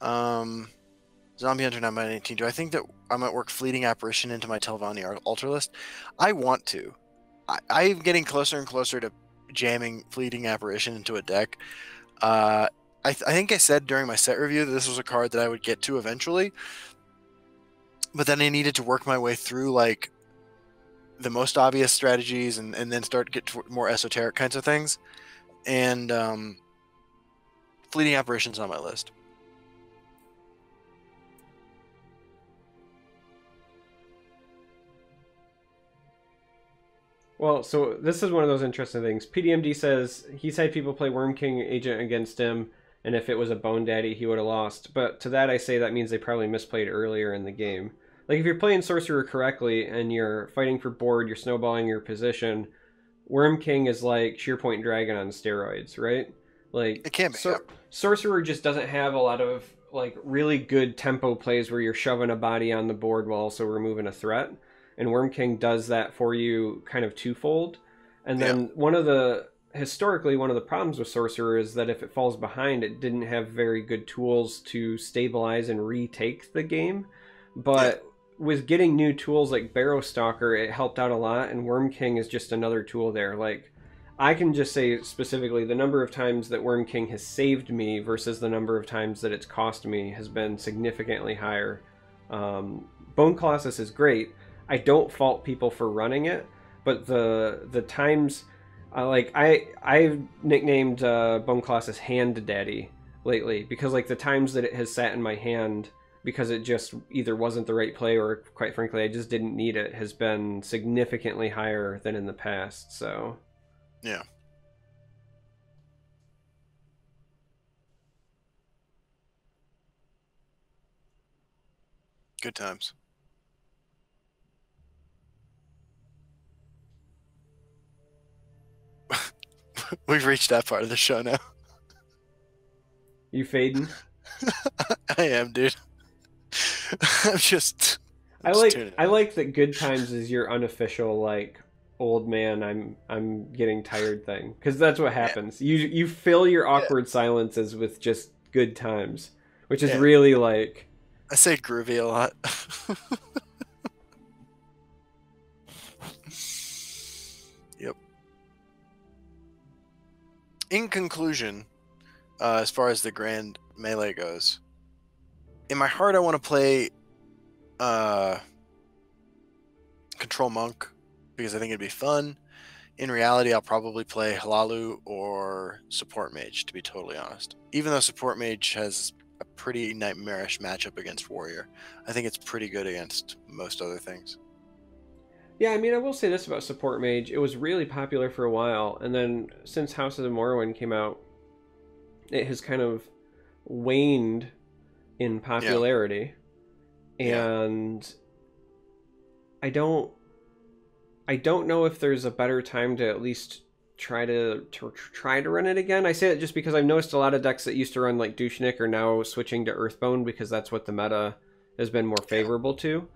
Um, Zombie Hunter 9 by 19. Do I think that I might work Fleeting Apparition into my Telvanni altar list? I want to. I, I'm getting closer and closer to jamming Fleeting Apparition into a deck. Uh, I, th- I think I said during my set review that this was a card that I would get to eventually. But then I needed to work my way through like the most obvious strategies and, and then start to get to more esoteric kinds of things. And um, Fleeting Apparition's on my list. Well, so this is one of those interesting things. PDMD says he's had people play Worm King agent against him, and if it was a Bone Daddy, he would have lost. But to that, I say that means they probably misplayed earlier in the game. Like if you're playing Sorcerer correctly and you're fighting for board, you're snowballing your position. Worm King is like Shearpoint Dragon on steroids, right? Like It can be, Sor- yep. Sorcerer just doesn't have a lot of like really good tempo plays where you're shoving a body on the board while also removing a threat and Worm King does that for you kind of twofold. And then one of the historically one of the problems with Sorcerer is that if it falls behind, it didn't have very good tools to stabilize and retake the game. But with getting new tools like Barrow Stalker, it helped out a lot, and Worm King is just another tool there. Like I can just say specifically the number of times that Worm King has saved me versus the number of times that it's cost me has been significantly higher. Um, Bone Colossus is great. I don't fault people for running it, but the the times, uh, like I I've nicknamed uh, Bone Colossus Hand Daddy lately because like the times that it has sat in my hand because it just either wasn't the right play or quite frankly I just didn't need it has been significantly higher than in the past. So Yeah. Good times. <laughs> We've reached that part of the show now. you fading? <laughs> I am, dude. <laughs> I'm just. I just like I like that good times is your unofficial like old man I'm I'm getting tired thing because that's what happens. You you fill your awkward silences with just good times, which is Yeah. really like I say groovy a lot. <laughs> yep. In conclusion, uh, as far as the grand melee goes, in my heart, I want to play uh, Control Monk because I think it'd be fun. In reality, I'll probably play Hlaalu or Support Mage, to be totally honest. Even though Support Mage has a pretty nightmarish matchup against Warrior. I think it's pretty good against most other things. Yeah, I mean, I will say this about Support Mage. It was really popular for a while, and then since House of the Morrowind came out, it has kind of waned in popularity. Yeah. And I don't I don't know if there's a better time to at least try to, to try to run it again. I say it just because I've noticed a lot of decks that used to run like Dushnik are now switching to Earthbone because that's what the meta has been more favorable to.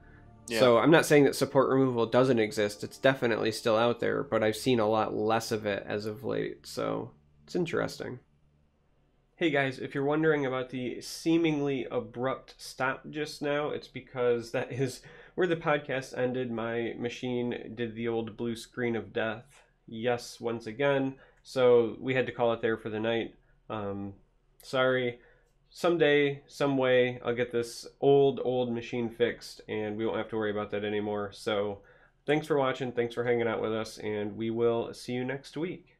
Yeah. So I'm not saying that support removal doesn't exist. It's definitely still out there, but I've seen a lot less of it as of late. So it's interesting. Hey guys, if you're wondering about the seemingly abrupt stop just now, it's because that <laughs> is where the podcast ended. My machine did the old blue screen of death. Yes, once again. So we had to call it there for the night. Um, sorry someday, some way, I'll get this old, old machine fixed and we won't have to worry about that anymore. So, thanks for watching, thanks for hanging out with us, and we will see you next week.